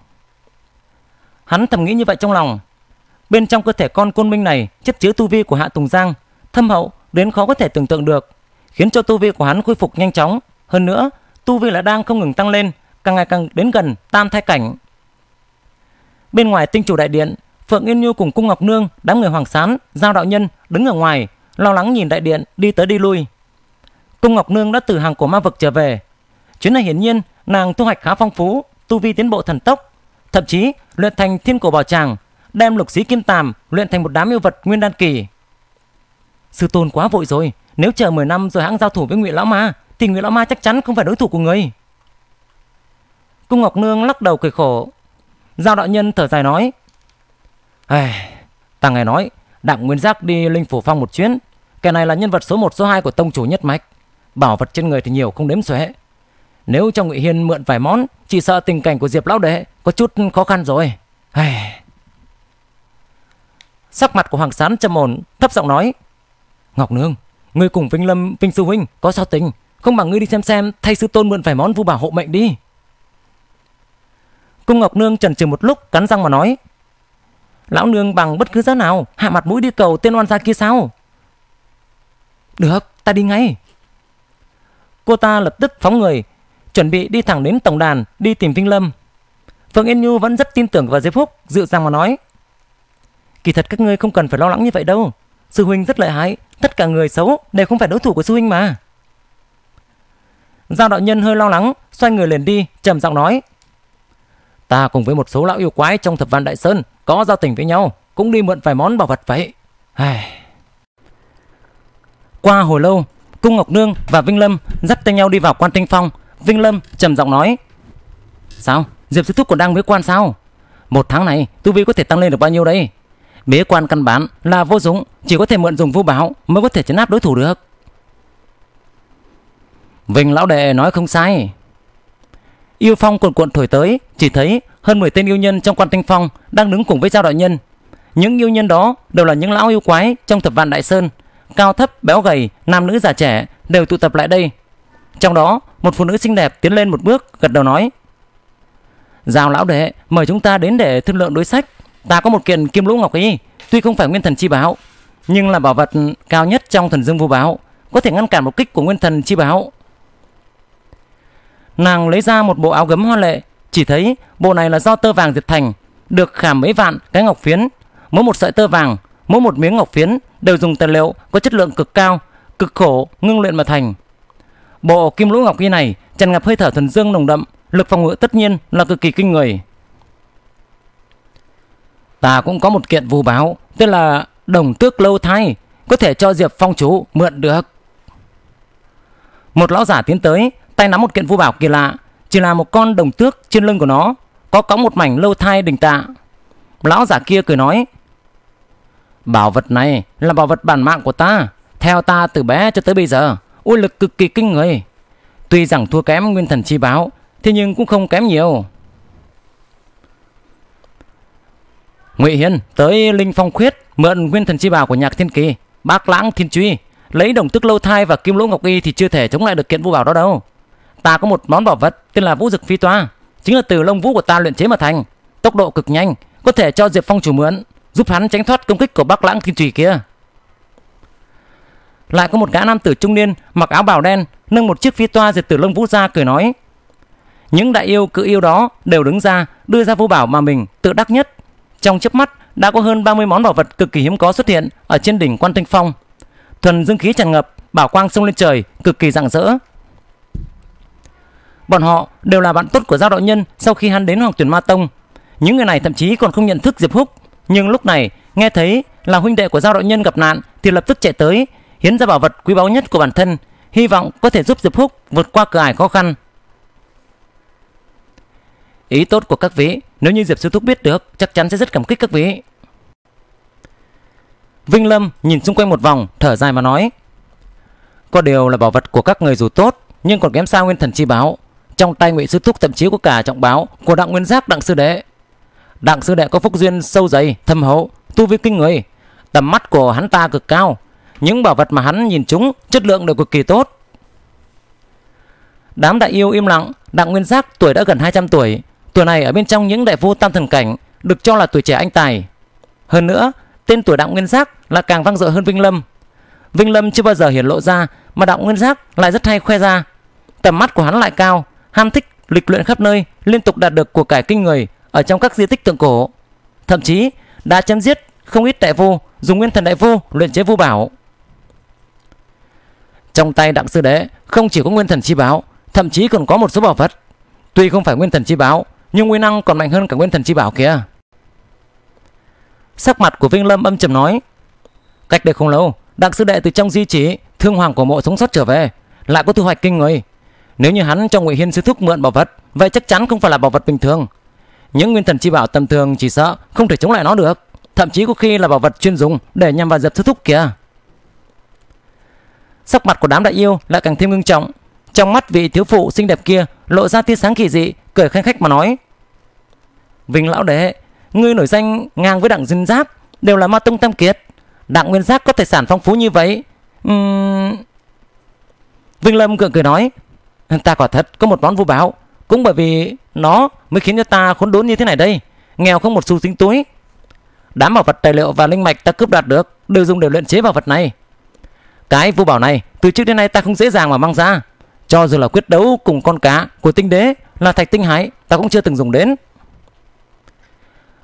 Hắn thầm nghĩ như vậy trong lòng. Bên trong cơ thể con côn minh này chất chứa tu vi của Hạ Tùng Giang, thâm hậu đến khó có thể tưởng tượng được, khiến cho tu vi của hắn khôi phục nhanh chóng. Hơn nữa, tu vi lại đang không ngừng tăng lên, càng ngày càng đến gần tam thai cảnh. Bên ngoài tinh chủ đại điện, Phượng Yên Nhu cùng Cung Ngọc Nương, đám người Hoàng Sán, Giao đạo nhân đứng ở ngoài, lo lắng nhìn đại điện đi tới đi lui. Cung Ngọc Nương đã từ hàng của ma vực trở về. Chuyến này hiển nhiên nàng thu hoạch khá phong phú, tu vi tiến bộ thần tốc, thậm chí luyện thành thiên cổ bảo tràng, đem lục sĩ kim tàm luyện thành một đám yêu vật nguyên đan kỳ. Sư tôn quá vội rồi, nếu chờ 10 năm rồi hãng giao thủ với Ngụy lão ma, thì người lão ma chắc chắn không phải đối thủ của người. Cung Ngọc Nương lắc đầu cười khổ. Giao đạo nhân thở dài nói: "Ai, ta nghe nói Đặng Nguyên Giác đi Linh Phủ Phong một chuyến, kẻ này là nhân vật số 1 số 2 của tông chủ nhất mạch, bảo vật trên người thì nhiều không đếm xuể. Nếu cho Ngụy Hiên mượn vài món, chỉ sợ tình cảnh của Diệp lão đệ có chút khó khăn rồi. Ai... Sắc mặt của Hoàng Sán trầm ổn, thấp giọng nói: "Ngọc Nương, ngươi cùng Vinh Lâm, Vinh sư huynh có sao tình, không bằng ngươi đi xem xem thay sư tôn mượn vài món vu bảo hộ mệnh đi." Cung Ngọc Nương chần chừ một lúc, cắn răng mà nói: "Lão nương bằng bất cứ giá nào hạ mặt mũi đi cầu tên oan gia kia sao?" "Được, ta đi ngay." Cô ta lập tức phóng người chuẩn bị đi thẳng đến tổng đàn đi tìm Vinh Lâm. Phượng Yên Nhu vẫn rất tin tưởng vào Diệp Phúc, dịu dàng mà nói: "Kỳ thật các ngươi không cần phải lo lắng như vậy đâu, Sư huynh rất lợi hại Tất cả người xấu đều không phải đối thủ của sư huynh mà Giao đạo nhân hơi lo lắng, Xoay người liền đi, trầm giọng nói. Ta cùng với một số lão yêu quái trong thập văn đại sơn Có giao tình với nhau, Cũng đi mượn vài món bảo vật vậy. Ai... Qua hồi lâu, Cung Ngọc Nương và Vinh Lâm dắt tay nhau đi vào quan tinh phong. Vinh Lâm trầm giọng nói. Sao? Diệp sư thúc còn đang bế quan sao? Một tháng này, tu vi có thể tăng lên được bao nhiêu đây? Bế quan căn bản là vô dụng, Chỉ có thể mượn dùng vô bảo mới có thể chấn áp đối thủ được. Vinh lão đệ nói không sai. Yêu phong cuộn cuộn thổi tới Chỉ thấy hơn 10 tên yêu nhân trong quan tinh phong Đang đứng cùng với giao đại nhân. Những yêu nhân đó đều là những lão yêu quái Trong thập vạn đại sơn Cao thấp, béo gầy, nam nữ già trẻ Đều tụ tập lại đây. Trong đó một phụ nữ xinh đẹp tiến lên một bước Gật đầu nói Giao lão đệ mời chúng ta đến để thương lượng đối sách. Ta có một kiện kim lũ ngọc y Tuy không phải nguyên thần chi bảo Nhưng là bảo vật cao nhất trong thần dương vô bảo Có thể ngăn cản một kích của nguyên thần chi bảo. Nàng lấy ra một bộ áo gấm hoa lệ, Chỉ thấy bộ này là do tơ vàng diệt thành, Được khảm mấy vạn cái ngọc phiến. Mỗi một sợi tơ vàng, Mỗi một miếng ngọc phiến đều dùng tài liệu có chất lượng cực cao, Cực khổ, ngưng luyện mà thành. Bộ kim lũ ngọc y này tràn ngập hơi thở thuần dương nồng đậm, Lực phòng ngự tất nhiên là cực kỳ kinh người. Ta cũng có một kiện vù báo, Tên là đồng tước lâu thai, Có thể cho Diệp Phong chủ mượn được. Một lão giả tiến tới Tay nắm một kiện vu bảo kỳ lạ Chỉ là một con đồng tước trên lưng của nó Có cõng một mảnh lâu thai đình tạ. Lão giả kia cười nói Bảo vật này là bảo vật bản mạng của ta Theo ta từ bé cho tới bây giờ Uy lực cực kỳ kinh người. Tuy rằng thua kém nguyên thần chi báo Thế nhưng cũng không kém nhiều. Ngụy Hiền tới Linh Phong Khuyết mượn nguyên thần chi bảo của Nhạc Thiên Kỳ, Bác Lãng Thiên Truy, lấy đồng tức lâu thai và kim lỗ ngọc y thì chưa thể chống lại được kiện vũ bảo đó đâu. Ta có một món bảo vật tên là Vũ Dực Phi Toa, chính là từ lông vũ của ta luyện chế mà thành, tốc độ cực nhanh, có thể cho Diệp Phong chủ mượn, giúp hắn tránh thoát công kích của Bác Lãng Thiên trì kia. Lại có một gã nam tử trung niên mặc áo bào đen, nâng một chiếc phi toa diệt tử lông vũ ra cười nói: những đại yêu cự yêu đó đều đứng ra đưa ra vô bảo mà mình tự đắc nhất trong chớp mắt đã có hơn 30 món bảo vật cực kỳ hiếm có xuất hiện ở trên đỉnh Quan Tinh Phong. Thuần dương khí tràn ngập, bảo quang sông lên trời, cực kỳ rạng rỡ. Bọn họ đều là bạn tốt của Giao đạo nhân sau khi hắn đến Hoàng Tuyển Ma Tông. Những người này thậm chí còn không nhận thức Diệp Húc, nhưng lúc này nghe thấy là huynh đệ của Giao đạo nhân gặp nạn thì lập tức chạy tới, hiến ra bảo vật quý báu nhất của bản thân, hy vọng có thể giúp Diệp Húc vượt qua cửa ải khó khăn. Ý tốt của các vị Nếu như Diệp Sư Thúc biết được Chắc chắn sẽ rất cảm kích các vị Vinh Lâm nhìn xung quanh một vòng Thở dài mà nói Có điều là bảo vật của các người dù tốt Nhưng còn kém xa nguyên thần chi báo trong tay ngụy Sư Thúc thậm chí có cả trọng báo Của đặng nguyên giác đặng sư đệ. Đặng sư đệ có phúc duyên sâu dày Thâm hậu Tu vi kinh người. Tầm mắt của hắn ta cực cao. Những bảo vật mà hắn nhìn chúng Chất lượng đều cực kỳ tốt. Đám đại yêu im lặng. Đặng nguyên giác tuổi đã gần 200 tuổi. Tuổi này ở bên trong những đại vô tam thần cảnh được cho là tuổi trẻ anh tài. Hơn nữa, tên tuổi Đặng Nguyên Giác là càng vang dội hơn Vinh Lâm. Vinh Lâm chưa bao giờ hiển lộ ra mà Đặng Nguyên Giác lại rất hay khoe ra. Tầm mắt của hắn lại cao, ham thích lịch luyện khắp nơi, liên tục đạt được của cải kinh người ở trong các di tích tượng cổ. Thậm chí đã chém giết không ít đại vô dùng nguyên thần đại vô luyện chế vô bảo. Trong tay Đặng Sư Đế không chỉ có nguyên thần chi báo, thậm chí còn có một số bảo vật. Tuy không phải nguyên thần chi báo, nhưng nguyên năng còn mạnh hơn cả nguyên thần chi bảo kia Sắc mặt của Vinh Lâm âm trầm nói Cách đây không lâu Đặng sư đệ từ trong di chỉ Thương hoàng của mộ sống sót trở về Lại có thu hoạch kinh người nếu như hắn cho Ngụy Hiên sư thúc mượn bảo vật, Vậy chắc chắn không phải là bảo vật bình thường. Những nguyên thần chi bảo tầm thường chỉ sợ Không thể chống lại nó được. Thậm chí có khi là bảo vật chuyên dùng Để nhằm vào Diệp sư thúc kìa. Sắc mặt của đám đại yêu lại càng thêm ngưng trọng. Trong mắt vị thiếu phụ xinh đẹp kia Lộ ra tia sáng kỳ dị, cười khanh khách mà nói, Vinh lão đệ, Ngươi nổi danh ngang với đặng duyên giáp Đều là ma tông tam kiệt. Đặng nguyên giác có tài sản phong phú như vậy. Uhm... Vinh Lâm cười cười nói Ta quả thật có một món vô báo. Cũng bởi vì nó mới khiến cho ta khốn đốn như thế này đây. Nghèo không một xu tính túi. Đám bảo vật tài liệu và linh mạch ta cướp đoạt được Đều dùng để luyện chế bảo vật này. Cái vô bảo này Từ trước đến nay ta không dễ dàng mà mang ra. Cho dù là quyết đấu cùng con cá của tinh đế là thạch tinh hải ta cũng chưa từng dùng đến.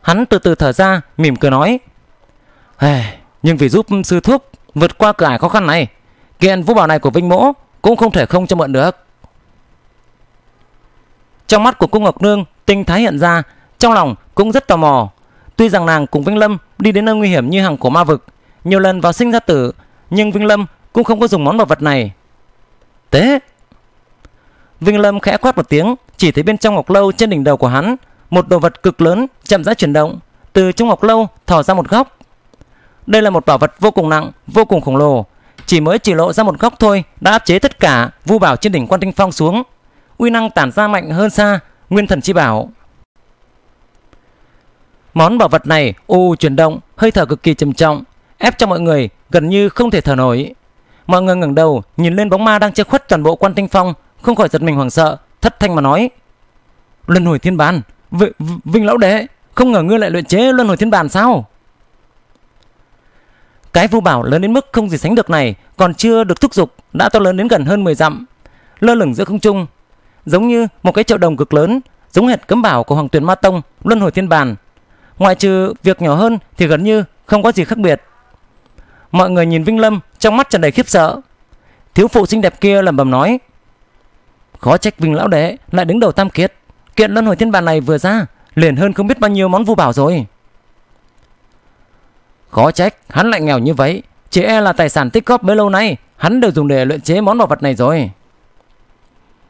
Hắn từ từ thở ra mỉm cười nói hey, Nhưng vì giúp sư thúc vượt qua cửa ải khó khăn này, kiện vũ bảo này của Vinh Mỗ cũng không thể không cho mượn được. Trong mắt của cung Ngọc Nương, tinh thái hiện ra, trong lòng cũng rất tò mò. Tuy rằng nàng cùng Vinh Lâm đi đến nơi nguy hiểm như hàng cổ ma vực, nhiều lần vào sinh ra tử, nhưng Vinh Lâm cũng không có dùng món bảo vật này. Tế! Vinh Lâm khẽ quát một tiếng, chỉ thấy bên trong ngọc lâu trên đỉnh đầu của hắn, một đồ vật cực lớn chậm rãi chuyển động, từ trong ngọc lâu thò ra một góc. Đây là một bảo vật vô cùng nặng, vô cùng khổng lồ, chỉ mới chỉ lộ ra một góc thôi đã áp chế tất cả vu bảo trên đỉnh quan tinh phong xuống uy năng tản ra mạnh hơn xa nguyên thần chi bảo. Món bảo vật này u chuyển động hơi thở cực kỳ trầm trọng ép cho mọi người gần như không thể thở nổi. Mọi người ngẩng đầu nhìn lên bóng ma đang che khuất toàn bộ quan tinh phong không khỏi giật mình hoảng sợ thất thanh mà nói luân hồi thiên bàn v- v- vinh lão đệ không ngờ ngươi lại luyện chế luân hồi thiên bàn sao? Cái vu bảo lớn đến mức không gì sánh được này còn chưa được thúc giục đã to lớn đến gần hơn 10 dặm, lơ lửng giữa không trung, giống như một cái chậu đồng cực lớn, giống hệt cấm bảo của Hoàng Tuyển Ma Tông, Luân Hồi Thiên Bàn. Ngoại trừ việc nhỏ hơn thì gần như không có gì khác biệt. Mọi người nhìn Vinh Lâm trong mắt tràn đầy khiếp sợ. Thiếu phụ xinh đẹp kia lẩm bẩm nói: "Khó trách Vinh lão đệ lại đứng đầu tam kiệt, kiện Luân Hồi Thiên Bàn này vừa ra, liền hơn không biết bao nhiêu món vu bảo rồi." Khó trách hắn lại nghèo như vậy Chỉ e là tài sản tích góp bấy lâu nay Hắn đều dùng để luyện chế món bảo vật này rồi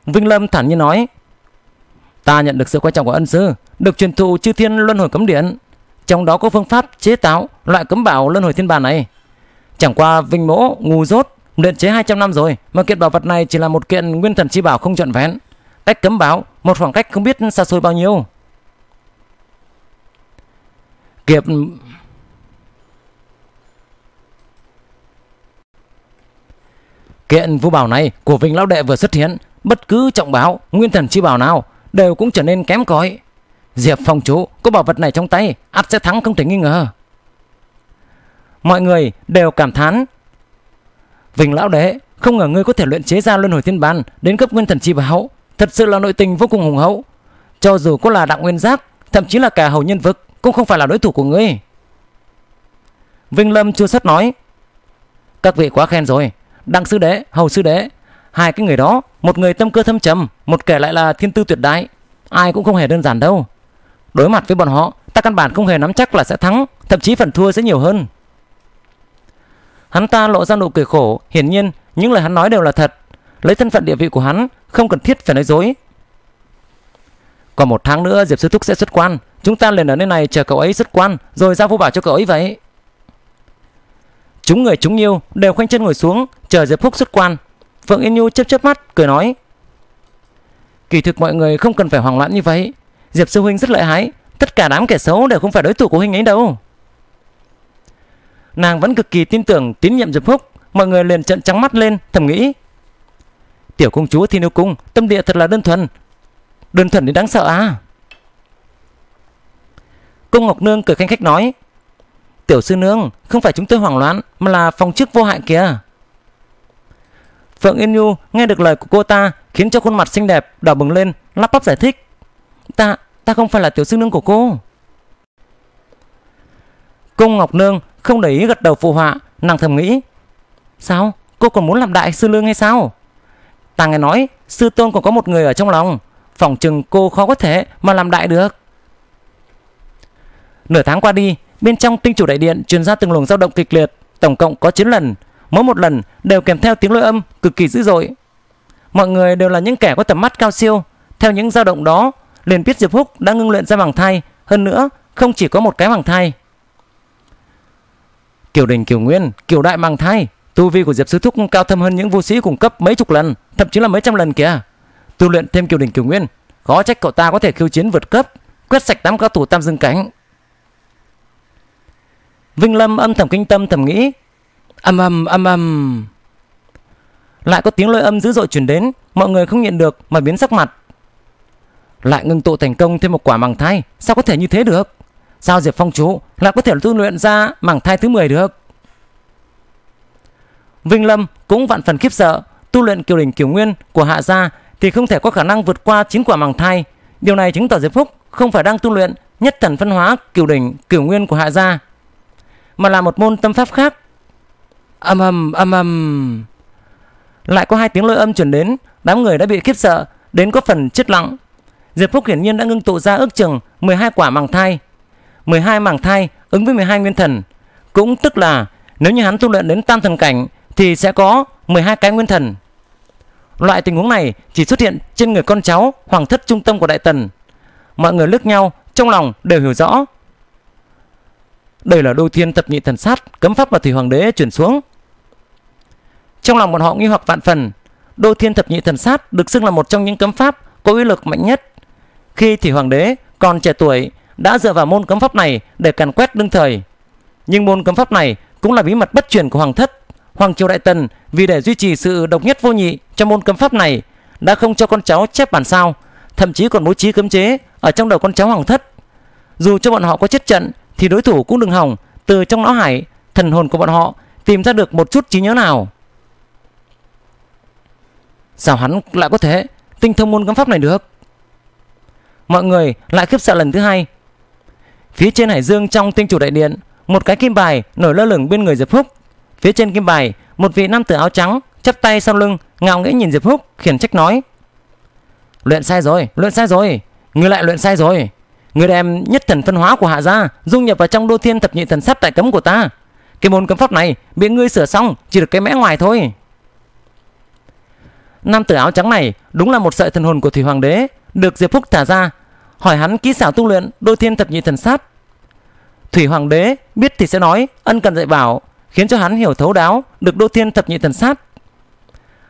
Vinh Lâm thản nhiên nói Ta nhận được sự quan trọng của ân sư Được truyền thụ chư thiên luân hồi cấm điện. Trong đó có phương pháp chế tạo Loại cấm bảo luân hồi thiên bàn này. Chẳng qua Vinh Mỗ ngu dốt Luyện chế 200 năm rồi Mà kiện bảo vật này chỉ là một kiện nguyên thần chi bảo không trọn vẹn. Cách cấm bảo Một khoảng cách không biết xa xôi bao nhiêu. Kiệp Kiện vũ bảo này của Vinh Lão Đệ vừa xuất hiện, bất cứ trọng báo, nguyên thần chi bảo nào đều cũng trở nên kém cỏi. Diệp Phong chú có bảo vật này trong tay, ắt sẽ thắng không thể nghi ngờ. Mọi người đều cảm thán. Vinh Lão đế không ngờ ngươi có thể luyện chế ra luân hồi thiên bàn đến cấp nguyên thần chi bảo, thật sự là nội tình vô cùng hùng hậu. Cho dù có là Đặng Nguyên Giác, thậm chí là cả hầu nhân vực cũng không phải là đối thủ của ngươi. Vinh Lâm chưa sắt nói. Các vị quá khen rồi, Đặng sư đế hầu sư đế hai cái người đó, một người tâm cơ thâm trầm, một kẻ lại là thiên tư tuyệt đại, ai cũng không hề đơn giản đâu. Đối mặt với bọn họ, ta căn bản không hề nắm chắc là sẽ thắng, thậm chí phần thua sẽ nhiều hơn. Hắn ta lộ ra nụ cười khổ, hiển nhiên những lời hắn nói đều là thật. Lấy thân phận địa vị của hắn, không cần thiết phải nói dối. Còn một tháng nữa Diệp Sư Thúc sẽ xuất quan, chúng ta liền ở nơi này chờ cậu ấy xuất quan, rồi giao vô bảo cho cậu ấy vậy. Chúng người chúng yêu đều khoanh chân ngồi xuống chờ Diệp Phúc xuất quan. Phượng Yên Nhu chớp chớp mắt cười nói: "Kỳ thực mọi người không cần phải hoảng loạn như vậy. Diệp sư huynh rất lợi hại, tất cả đám kẻ xấu đều không phải đối thủ của huynh ấy đâu." Nàng vẫn cực kỳ tin tưởng tín nhiệm Diệp Phúc, mọi người liền trợn trắng mắt lên, thầm nghĩ: "Tiểu công chúa Thiên Yêu cung, tâm địa thật là đơn thuần. Đơn thuần đến đáng sợ à?" Cung Ngọc Nương cười khanh khách nói: Tiểu sư nương, không phải chúng tôi hoảng loạn, mà là phòng chức vô hại kìa. Phượng Yên Nhu nghe được lời của cô ta khiến cho khuôn mặt xinh đẹp đỏ bừng lên, lắp bắp giải thích. Ta, ta không phải là tiểu sư nương của cô. Cung Ngọc Nương không để ý gật đầu phụ họa, nàng thầm nghĩ. Sao? Cô còn muốn làm đại sư nương hay sao? Ta nghe nói sư tôn còn có một người ở trong lòng, phỏng chừng cô khó có thể mà làm đại được. Nửa tháng qua đi, Bên trong tinh chủ đại điện truyền ra từng luồng dao động kịch liệt, tổng cộng có 9 lần, mỗi một lần đều kèm theo tiếng lôi âm cực kỳ dữ dội. Mọi người đều là những kẻ có tầm mắt cao siêu, theo những dao động đó, liền biết Diệp Húc đã ngưng luyện ra bằng thai, hơn nữa không chỉ có một cái bằng thai. Kiều Đình Kiều Nguyên, Kiều Đại bằng thai, tu vi của Diệp Sư Thúc cao thâm hơn những vô sĩ cùng cấp mấy chục lần, thậm chí là mấy trăm lần kìa. Tu luyện thêm Kiều Đình Kiều Nguyên, khó trách cậu ta có thể khiêu chiến vượt cấp, quét sạch tám cao thủ tam dương cảnh. Vinh Lâm âm thầm kinh tâm thầm nghĩ. Âm âm âm âm. Lại có tiếng lôi âm dữ dội truyền đến, mọi người không nhận được mà biến sắc mặt. Lại ngừng tụ thành công thêm một quả màng thai, sao có thể như thế được? Sao Diệp Phong chú lại có thể tu luyện ra màng thai thứ 10 được? Vinh Lâm cũng vạn phần khiếp sợ, tu luyện kiều đỉnh kiều nguyên của hạ gia thì không thể có khả năng vượt qua chín quả màng thai. Điều này chứng tỏ Diệp Phúc không phải đang tu luyện nhất thần phân hóa kiều đỉnh kiều nguyên của hạ gia mà là một môn tâm pháp khác. Âm ầm âm ầm. Lại có hai tiếng lôi âm truyền đến, đám người đã bị khiếp sợ, đến có phần chết lặng. Diệp Phúc hiển nhiên đã ngưng tụ ra ước chừng 12 quả màng thai. 12 màng thai ứng với 12 nguyên thần, cũng tức là nếu như hắn tu luyện đến tam thần cảnh thì sẽ có 12 cái nguyên thần. Loại tình huống này chỉ xuất hiện trên người con cháu hoàng thất trung tâm của Đại Tần. Mọi người lướt nhau, trong lòng đều hiểu rõ. Đây là đô thiên tập nhị thần sát cấm pháp mà thủy hoàng đế chuyển xuống. Trong lòng bọn họ nghi hoặc vạn phần, đô thiên thập nhị thần sát được xưng là một trong những cấm pháp có uy lực mạnh nhất. Khi thủy hoàng đế còn trẻ tuổi đã dựa vào môn cấm pháp này để càn quét đương thời. Nhưng môn cấm pháp này cũng là bí mật bất truyền của hoàng thất. Hoàng triều đại tần vì để duy trì sự độc nhất vô nhị trong môn cấm pháp này đã không cho con cháu chép bản sao, thậm chí còn bố trí cấm chế ở trong đầu con cháu hoàng thất. Dù cho bọn họ có chết trận thì đối thủ cũng đừng hỏng từ trong não hải thần hồn của bọn họ tìm ra được một chút trí nhớ nào. Sao hắn lại có thể tinh thông môn cấm pháp này được? Mọi người lại khiếp sợ lần thứ hai. Phía trên hải dương trong tinh chủ đại điện, một cái kim bài nổi lơ lửng bên người Diệp Phúc. Phía trên kim bài, một vị nam tử áo trắng chắp tay sau lưng, ngạo nghễ nhìn Diệp Phúc, khiển trách nói: "Luyện sai rồi, luyện sai rồi, người lại luyện sai rồi. người đem nhất thần phân hóa của hạ gia dung nhập vào trong đô thiên thập nhị thần sát tại cấm của ta. Cái môn cấm pháp này bị ngươi sửa xong chỉ được cái mẽ ngoài thôi." Nam tử áo trắng này đúng là một sợi thần hồn của thủy hoàng đế, được Diệp Phúc thả ra, hỏi hắn kỹ xảo tu luyện đôi thiên thập nhị thần sát. Thủy hoàng đế biết thì sẽ nói, ân cần dạy bảo, khiến cho hắn hiểu thấu đáo được đôi thiên thập nhị thần sát.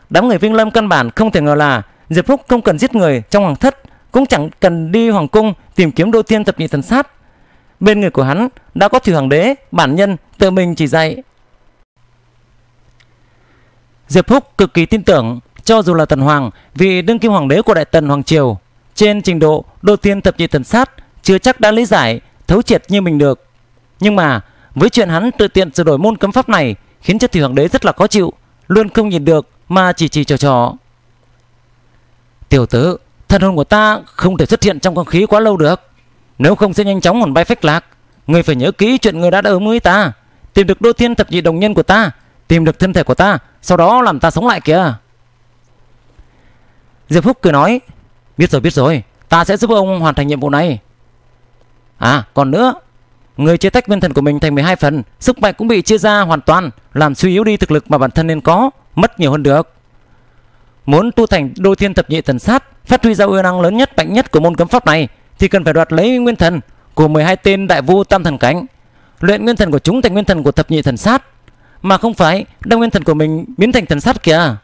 Đám người Vinh Lâm căn bản không thể ngờ là Diệp Phúc không cần giết người trong hoàng thất, cũng chẳng cần đi hoàng cung tìm kiếm đôi thiên thập nhị thần sát. Bên người của hắn đã có thủy hoàng đế, bản nhân tự mình chỉ dạy. Diệp Phúc cực kỳ tin tưởng cho dù là tần hoàng, vì đương kim hoàng đế của đại tần hoàng triều, trên trình độ đô tiên thập nhị thần sát, chưa chắc đã lý giải, thấu triệt như mình được. Nhưng mà, với chuyện hắn tự tiện sửa đổi môn cấm pháp này, khiến cho thủy hoàng đế rất là khó chịu, luôn không nhìn được mà chỉ chỉ trò trò. Tiểu tử, thần hồn của ta không thể xuất hiện trong không khí quá lâu được. Nếu không sẽ nhanh chóng hồn bay phách lạc người phải nhớ kỹ chuyện người đã đỡ với ta. Tìm được đô thiên thập nhị đồng nhân của ta, tìm được thân thể của ta, sau đó làm ta sống lại kìa. Diệp Phúc cười nói, Biết rồi biết rồi, Ta sẽ giúp ông hoàn thành nhiệm vụ này. À còn nữa, Người chia tách nguyên thần của mình thành 12 phần, Sức mạnh cũng bị chia ra hoàn toàn, Làm suy yếu đi thực lực mà bản thân nên có, Mất nhiều hơn được. Muốn tu thành đô thiên thập nhị thần sát, Phát huy ra uy năng lớn nhất, mạnh nhất của môn cấm pháp này, Thì cần phải đoạt lấy nguyên thần Của 12 tên đại vu tam thần cánh Luyện nguyên thần của chúng thành nguyên thần của thập nhị thần sát, Mà không phải đem nguyên thần của mình biến thành thần sát kìa.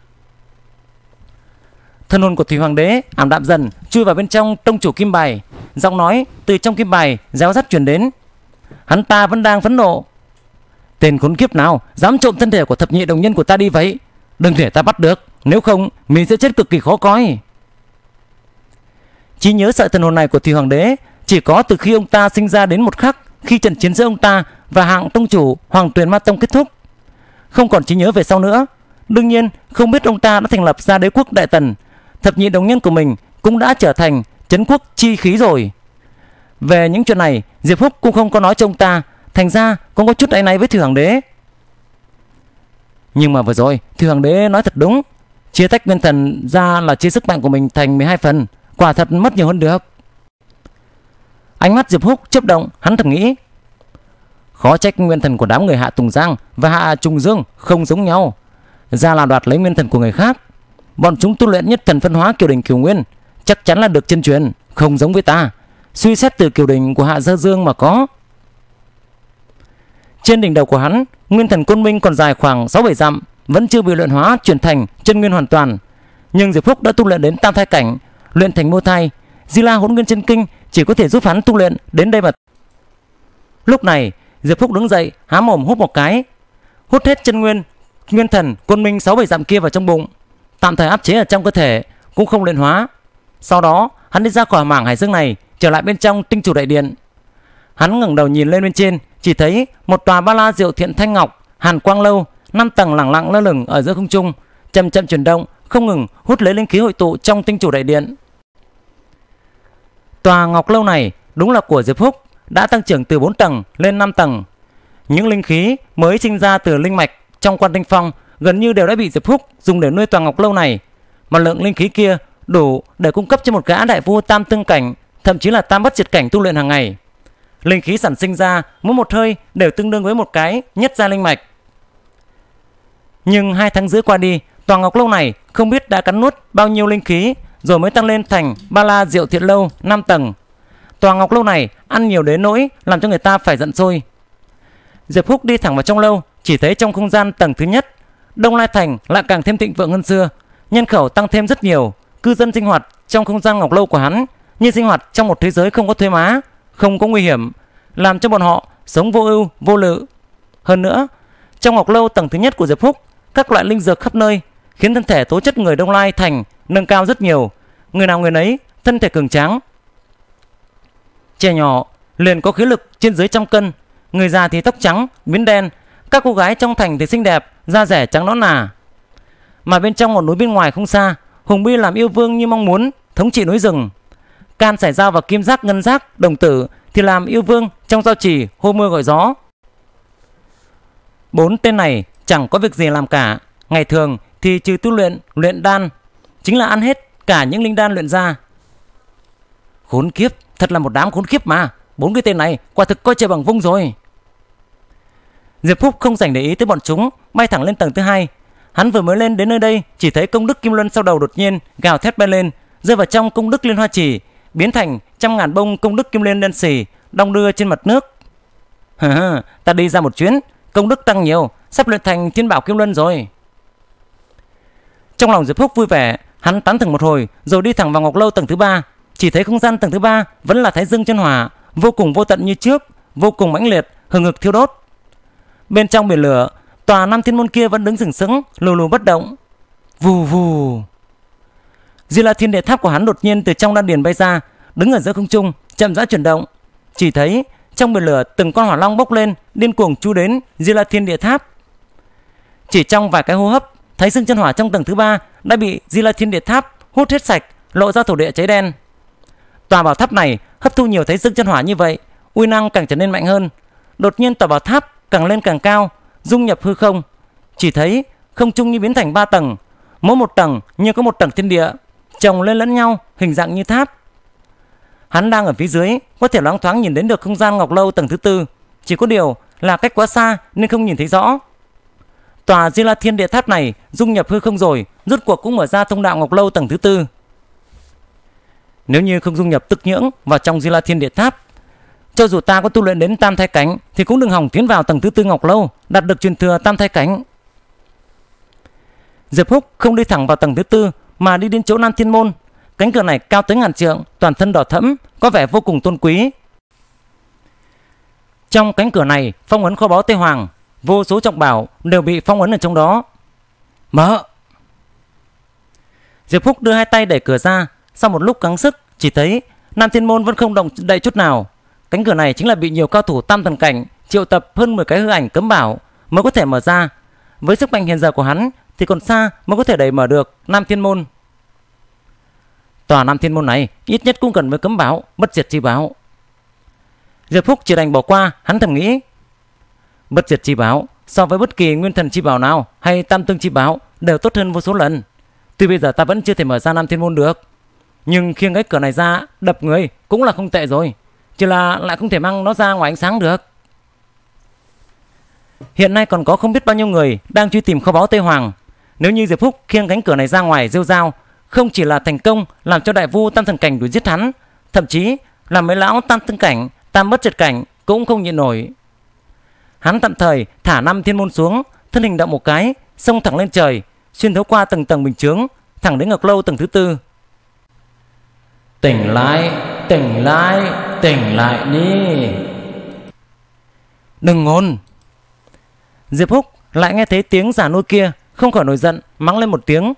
Thân hồn của thủy hoàng đế, ảm đạm dần, chui vào bên trong tông chủ kim bài. Giọng nói từ trong kim bài réo rắt truyền đến. Hắn ta vẫn đang phẫn nộ. Tên khốn kiếp nào dám trộm thân thể của thập nhị đồng nhân của ta đi vậy? Đừng để ta bắt được, nếu không, mình sẽ chết cực kỳ khó coi. Trí nhớ sợi thần hồn này của thủy hoàng đế, chỉ có từ khi ông ta sinh ra đến một khắc, khi trận chiến giữa ông ta và hạng tông chủ hoàng tuyền ma tông kết thúc. Không còn trí nhớ về sau nữa. Đương nhiên, không biết ông ta đã thành lập ra đế quốc đại tần thập nhị đồng nhân của mình cũng đã trở thành chấn quốc chi khí rồi. Về những chuyện này, Diệp Phúc cũng không có nói cho ông ta, thành ra cũng có chút áy náy với Thủy Hoàng đế. Nhưng mà vừa rồi, Thủy Hoàng đế nói thật đúng, chia tách nguyên thần ra là chia sức mạnh của mình thành 12 phần, quả thật mất nhiều hơn được. Ánh mắt Diệp Phúc chớp động, hắn thầm nghĩ, khó trách nguyên thần của đám người Hạ Tùng Giang và Hạ Trung Dương không giống nhau, ra là đoạt lấy nguyên thần của người khác Bọn chúng tu luyện nhất thần phân hóa kiều đình kiều nguyên, Chắc chắn là được chân truyền, Không giống với ta. Suy xét từ kiều đình của Hạ Dơ Dương mà có. Trên đỉnh đầu của hắn, Nguyên thần côn minh còn dài khoảng 6-7 dặm, Vẫn chưa bị luyện hóa, chuyển thành chân nguyên hoàn toàn. Nhưng Diệp Phúc đã tu luyện đến tam thai cảnh, Luyện thành mô thai. Di La hỗn nguyên chân kinh Chỉ có thể giúp hắn tu luyện đến đây mà. Lúc này, Diệp Phúc đứng dậy, há mồm hút một cái. Hút hết chân nguyên Nguyên thần côn minh 6-7 dặm kia vào trong bụng tạm thời áp chế ở trong cơ thể cũng không luyện hóa. Sau đó, hắn đi ra khỏi mảng hải dương này, trở lại bên trong tinh chủ đại điện. Hắn ngẩng đầu nhìn lên bên trên, chỉ thấy một tòa ba la diệu thiện thanh ngọc, hàn quang lâu, năm tầng lẳng lặng lơ lửng ở giữa không trung, chậm chậm chuyển động, không ngừng hút lấy linh khí hội tụ trong tinh chủ đại điện. Tòa ngọc lâu này đúng là của Diệp húc đã tăng trưởng từ 4 tầng lên 5 tầng. Những linh khí mới sinh ra từ linh mạch trong quan tinh phong gần như đều đã bị Diệp Phúc dùng để nuôi toàn ngọc lâu này, mà lượng linh khí kia đủ để cung cấp cho một gã đại vua tam tương cảnh, thậm chí là tam bất diệt cảnh tu luyện hàng ngày. Linh khí sản sinh ra mỗi một hơi đều tương đương với một cái nhất gia linh mạch. Nhưng hai tháng rưỡi qua đi, toàn ngọc lâu này không biết đã cắn nuốt bao nhiêu linh khí rồi mới tăng lên thành ba la diệu thiện lâu 5 tầng. Tòa ngọc lâu này ăn nhiều đến nỗi làm cho người ta phải giận sôi. Diệp Húc đi thẳng vào trong lâu, chỉ thấy trong không gian tầng thứ nhất, Đông Lai Thành lại càng thêm thịnh vượng hơn xưa, nhân khẩu tăng thêm rất nhiều, cư dân sinh hoạt trong không gian ngọc lâu của hắn như sinh hoạt trong một thế giới không có thuế má, không có nguy hiểm, làm cho bọn họ sống vô ưu, vô lự. Hơn nữa, trong ngọc lâu tầng thứ nhất của Diệp Húc, các loại linh dược khắp nơi khiến thân thể tố chất người Đông Lai Thành nâng cao rất nhiều, người nào người nấy thân thể cường tráng. Trẻ nhỏ liền có khí lực trên dưới trăm cân, người già thì tóc trắng, biến đen, các cô gái trong thành thì xinh đẹp, da rẻ trắng nõn nà. Mà bên trong một núi bên ngoài không xa, Hùng Bi làm yêu vương như mong muốn, thống trị núi rừng. Can xảy ra và kim giác ngân giác, đồng tử thì làm yêu vương trong giao trì, hô mưa gọi gió. Bốn tên này chẳng có việc gì làm cả. Ngày thường thì trừ tu luyện, luyện đan, chính là ăn hết cả những linh đan luyện ra. Khốn kiếp, thật là một đám khốn kiếp mà. Bốn cái tên này quả thực coi trời bằng vung rồi. Diệp Phúc không dành để ý tới bọn chúng, bay thẳng lên tầng thứ hai. Hắn vừa mới lên đến nơi đây, chỉ thấy công đức kim luân sau đầu đột nhiên gào thét bay lên, rơi vào trong công đức liên hoa chỉ, biến thành trăm ngàn bông công đức kim liên đen xì, đong đưa trên mặt nước. Hừ, ta đi ra một chuyến, công đức tăng nhiều, sắp luyện thành thiên bảo kim luân rồi. Trong lòng Diệp Phúc vui vẻ, hắn tán thưởng một hồi rồi đi thẳng vào ngọc lâu tầng thứ ba. Chỉ thấy không gian tầng thứ ba vẫn là thái dương chân hỏa, vô cùng vô tận như trước, vô cùng mãnh liệt, hừng hực thiêu đốt. Bên trong biển lửa, tòa năm thiên môn kia vẫn đứng sừng sững, lù lù bất động. Vù vù. Di La Thiên Địa Tháp của hắn đột nhiên từ trong đan điền bay ra, đứng ở giữa không trung, chậm rãi chuyển động. Chỉ thấy trong biển lửa từng con hỏa long bốc lên, điên cuồng chu đến Di La Thiên Địa Tháp. Chỉ trong vài cái hô hấp, thấy xương chân hỏa trong tầng thứ ba đã bị Di La Thiên Địa Tháp hút hết sạch, lộ ra thổ địa cháy đen. Tòa bảo tháp này hấp thu nhiều thấy xương chân hỏa như vậy, uy năng càng trở nên mạnh hơn. Đột nhiên tòa bảo tháp càng lên càng cao, dung nhập hư không. Chỉ thấy không trung như biến thành ba tầng, mỗi một tầng như có một tầng thiên địa, chồng lên lẫn nhau, hình dạng như tháp. Hắn đang ở phía dưới, có thể loáng thoáng nhìn đến được không gian ngọc lâu tầng thứ tư. Chỉ có điều là cách quá xa nên không nhìn thấy rõ. Tòa Di La Thiên Địa Tháp này dung nhập hư không rồi, rốt cuộc cũng mở ra thông đạo ngọc lâu tầng thứ tư. Nếu như không dung nhập tức nhưỡng vào trong Di La Thiên Địa Tháp, cho dù ta có tu luyện đến tam thai cánh, thì cũng đừng hỏng tiến vào tầng thứ tư ngọc lâu, đạt được truyền thừa tam thai cánh. Diệp Húc không đi thẳng vào tầng thứ tư mà đi đến chỗ Nam Thiên Môn. Cánh cửa này cao tới ngàn trượng, toàn thân đỏ thẫm, có vẻ vô cùng tôn quý. Trong cánh cửa này phong ấn kho báu Tây Hoàng, vô số trọng bảo đều bị phong ấn ở trong đó. Mở! Diệp Phúc đưa hai tay đẩy cửa ra, sau một lúc gắng sức, chỉ thấy Nam Thiên Môn vẫn không động đậy chút nào. Cánh cửa này chính là bị nhiều cao thủ tam thần cảnh triệu tập hơn 10 cái hư ảnh cấm bảo mới có thể mở ra. Với sức mạnh hiện giờ của hắn thì còn xa mới có thể đẩy mở được Nam Thiên Môn. Tòa Nam Thiên Môn này ít nhất cũng cần với cấm bảo, bất diệt chi bảo. Diệp Phúc chỉ đành bỏ qua, hắn thầm nghĩ. Bất diệt chi bảo so với bất kỳ nguyên thần chi bảo nào hay tam tương chi bảo đều tốt hơn vô số lần. Tuy bây giờ ta vẫn chưa thể mở ra Nam Thiên Môn được, nhưng khiêng cái cửa này ra đập người cũng là không tệ rồi. Chỉ là lại không thể mang nó ra ngoài ánh sáng được. Hiện nay còn có không biết bao nhiêu người đang truy tìm kho báu Tây Hoàng. Nếu như Diệp Phúc khiêng cánh cửa này ra ngoài rêu rao, không chỉ là thành công làm cho đại vu tam thần cảnh đuổi giết hắn, thậm chí là mấy lão tam thần cảnh, tam bất trật cảnh cũng không nhịn nổi. Hắn tạm thời thả năm thiên môn xuống, thân hình động một cái, xông thẳng lên trời, xuyên thấu qua tầng tầng bình chướng, thẳng đến ngọc lâu tầng thứ tư. Tỉnh lại, tỉnh lại, tỉnh lại đi. Đừng ngôn. Diệp Húc lại nghe thấy tiếng giả nuôi kia, không khỏi nổi giận, mắng lên một tiếng.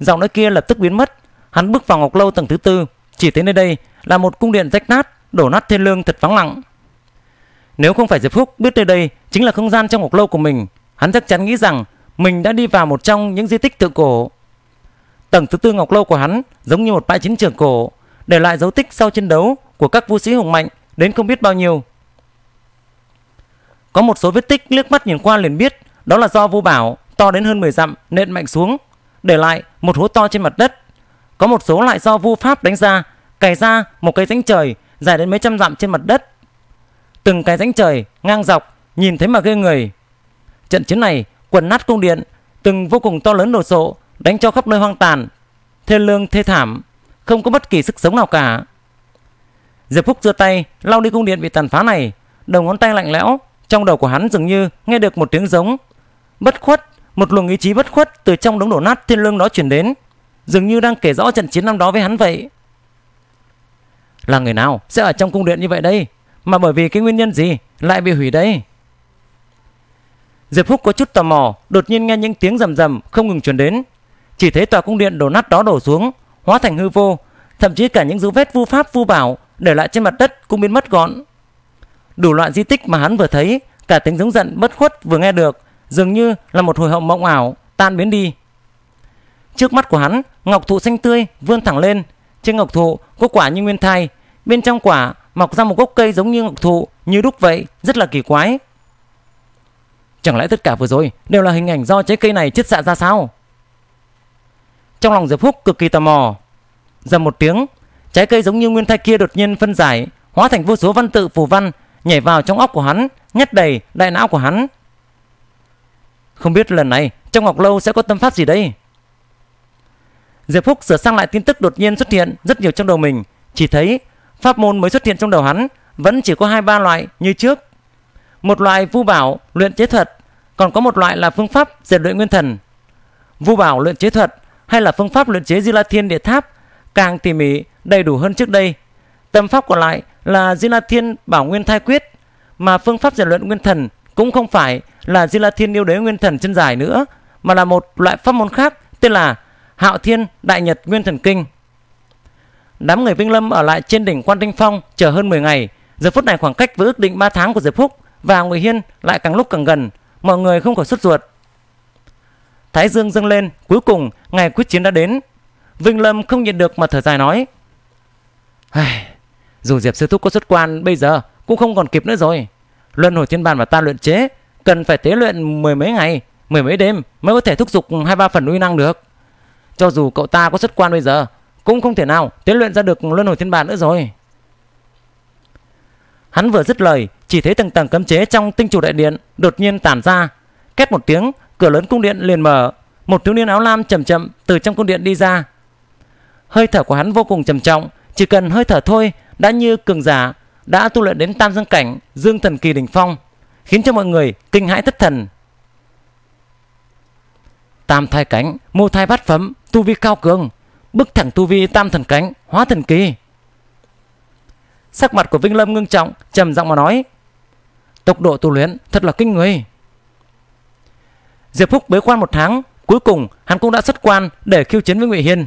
Giọng nói kia lập tức biến mất, hắn bước vào ngọc lâu tầng thứ tư, chỉ thấy nơi đây là một cung điện rách nát, đổ nát thiên lương thật vắng lặng. Nếu không phải Diệp Phúc biết nơi đây chính là không gian trong ngọc lâu của mình, hắn chắc chắn nghĩ rằng mình đã đi vào một trong những di tích thượng cổ. Tầng thứ tư ngọc lâu của hắn giống như một bãi chiến trường cổ, để lại dấu tích sau chiến đấu của các vũ sĩ hùng mạnh đến không biết bao nhiêu. Có một số vết tích liếc mắt nhìn qua liền biết đó là do vô Bảo to đến hơn 10 dặm nện mạnh xuống, để lại một hố to trên mặt đất. Có một số lại do Vu Pháp đánh ra, cày ra một cái rãnh trời dài đến mấy trăm dặm trên mặt đất. Từng cái rãnh trời ngang dọc nhìn thấy mà ghê người. Trận chiến này quần nát cung điện, từng vô cùng to lớn đồ sộ, đánh cho khắp nơi hoang tàn, thê lương thê thảm, không có bất kỳ sức sống nào cả. Diệp Phúc giơ tay lau đi cung điện bị tàn phá này, đầu ngón tay lạnh lẽo, trong đầu của hắn dường như nghe được một tiếng giống bất khuất, một luồng ý chí bất khuất từ trong đống đổ nát thiên lương đó truyền đến, dường như đang kể rõ trận chiến năm đó với hắn vậy. Là người nào sẽ ở trong cung điện như vậy đây? Mà bởi vì cái nguyên nhân gì lại bị hủy đây? Diệp Phúc có chút tò mò, đột nhiên nghe những tiếng rầm rầm không ngừng truyền đến. Chỉ thấy tòa cung điện đổ nát đó đổ xuống, hóa thành hư vô, thậm chí cả những dấu vết vu pháp vu bảo để lại trên mặt đất cũng biến mất gọn. Đủ loại di tích mà hắn vừa thấy, cả tiếng giống giận bất khuất vừa nghe được, dường như là một hồi hậu mộng ảo tan biến đi. Trước mắt của hắn, ngọc thụ xanh tươi vươn thẳng lên, trên ngọc thụ có quả như nguyên thai, bên trong quả mọc ra một gốc cây giống như ngọc thụ như đúc vậy, rất là kỳ quái. Chẳng lẽ tất cả vừa rồi đều là hình ảnh do trái cây này chiết xạ ra sao? Trong lòng Diệp Phúc cực kỳ tò mò. Dầm một tiếng, trái cây giống như nguyên thai kia đột nhiên phân giải, hóa thành vô số văn tự phù văn nhảy vào trong óc của hắn, nhét đầy đại não của hắn. Không biết lần này trong Ngọc Lâu sẽ có tâm pháp gì đây? Diệp Phúc sửa sang lại tin tức đột nhiên xuất hiện rất nhiều trong đầu mình, chỉ thấy pháp môn mới xuất hiện trong đầu hắn vẫn chỉ có hai ba loại như trước. Một loại vu bảo luyện chế thuật, còn có một loại là phương pháp rèn luyện nguyên thần. Vu bảo luyện chế thuật hay là phương pháp luyện chế Di La Thiên Địa Tháp càng tỉ mỉ đầy đủ hơn trước đây. Tâm pháp còn lại là Di La Thiên Bảo Nguyên Thai Quyết, mà phương pháp rèn luyện nguyên thần cũng không phải là Di La Thiên Yêu Đế Nguyên Thần chân dài nữa, mà là một loại pháp môn khác tên là Hạo Thiên Đại Nhật Nguyên Thần Kinh. Đám người Vinh Lâm ở lại trên đỉnh Quan Tinh Phong chờ hơn 10 ngày. Giờ phút này khoảng cách với ước định 3 tháng của Diệp Phúc và Ngụy Hiên lại càng lúc càng gần, mọi người không khỏi sốt ruột. Thái Dương dâng lên, cuối cùng ngày quyết chiến đã đến. Vinh Lâm không nhịn được mà thở dài nói: "Dù Diệp sư thúc có xuất quan bây giờ cũng không còn kịp nữa rồi. Luân hồi thiên bàn mà ta luyện chế cần phải tế luyện mười mấy ngày, mười mấy đêm mới có thể thúc giục hai ba phần uy năng được. Cho dù cậu ta có xuất quan bây giờ cũng không thể nào tế luyện ra được luân hồi thiên bàn nữa rồi." Hắn vừa dứt lời, chỉ thấy từng tầng cấm chế trong tinh chủ đại điện đột nhiên tản ra, két một tiếng, cửa lớn cung điện liền mở, một thiếu niên áo lam chậm chậm từ trong cung điện đi ra. Hơi thở của hắn vô cùng trầm trọng, chỉ cần hơi thở thôi đã như cường giả đã tu luyện đến tam dương cảnh, dương thần kỳ đỉnh phong, khiến cho mọi người kinh hãi thất thần. Tam thai cánh, mô thai bát phẩm, tu vi cao cường, bước thẳng tu vi tam thần cánh, hóa thần kỳ. Sắc mặt của Vinh Lâm ngưng trọng, trầm giọng mà nói: "Tốc độ tu luyện thật là kinh người." Diệp Phúc bế quan một tháng, cuối cùng hắn cũng đã xuất quan để khiêu chiến với Ngụy Hiên.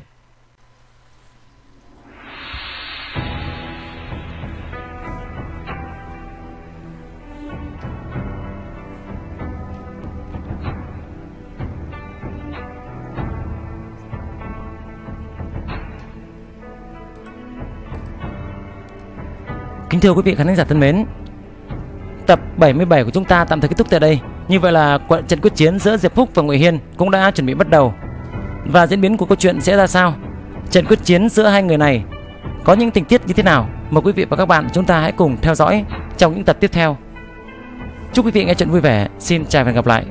Kính thưa quý vị khán giả thân mến, tập 77 của chúng ta tạm thời kết thúc tại đây. Như vậy là trận quyết chiến giữa Diệp Phúc và Ngụy Hiên cũng đã chuẩn bị bắt đầu. Và diễn biến của câu chuyện sẽ ra sao? Trận quyết chiến giữa hai người này có những tình tiết như thế nào? Mời quý vị và các bạn chúng ta hãy cùng theo dõi trong những tập tiếp theo. Chúc quý vị nghe chuyện vui vẻ. Xin chào và hẹn gặp lại.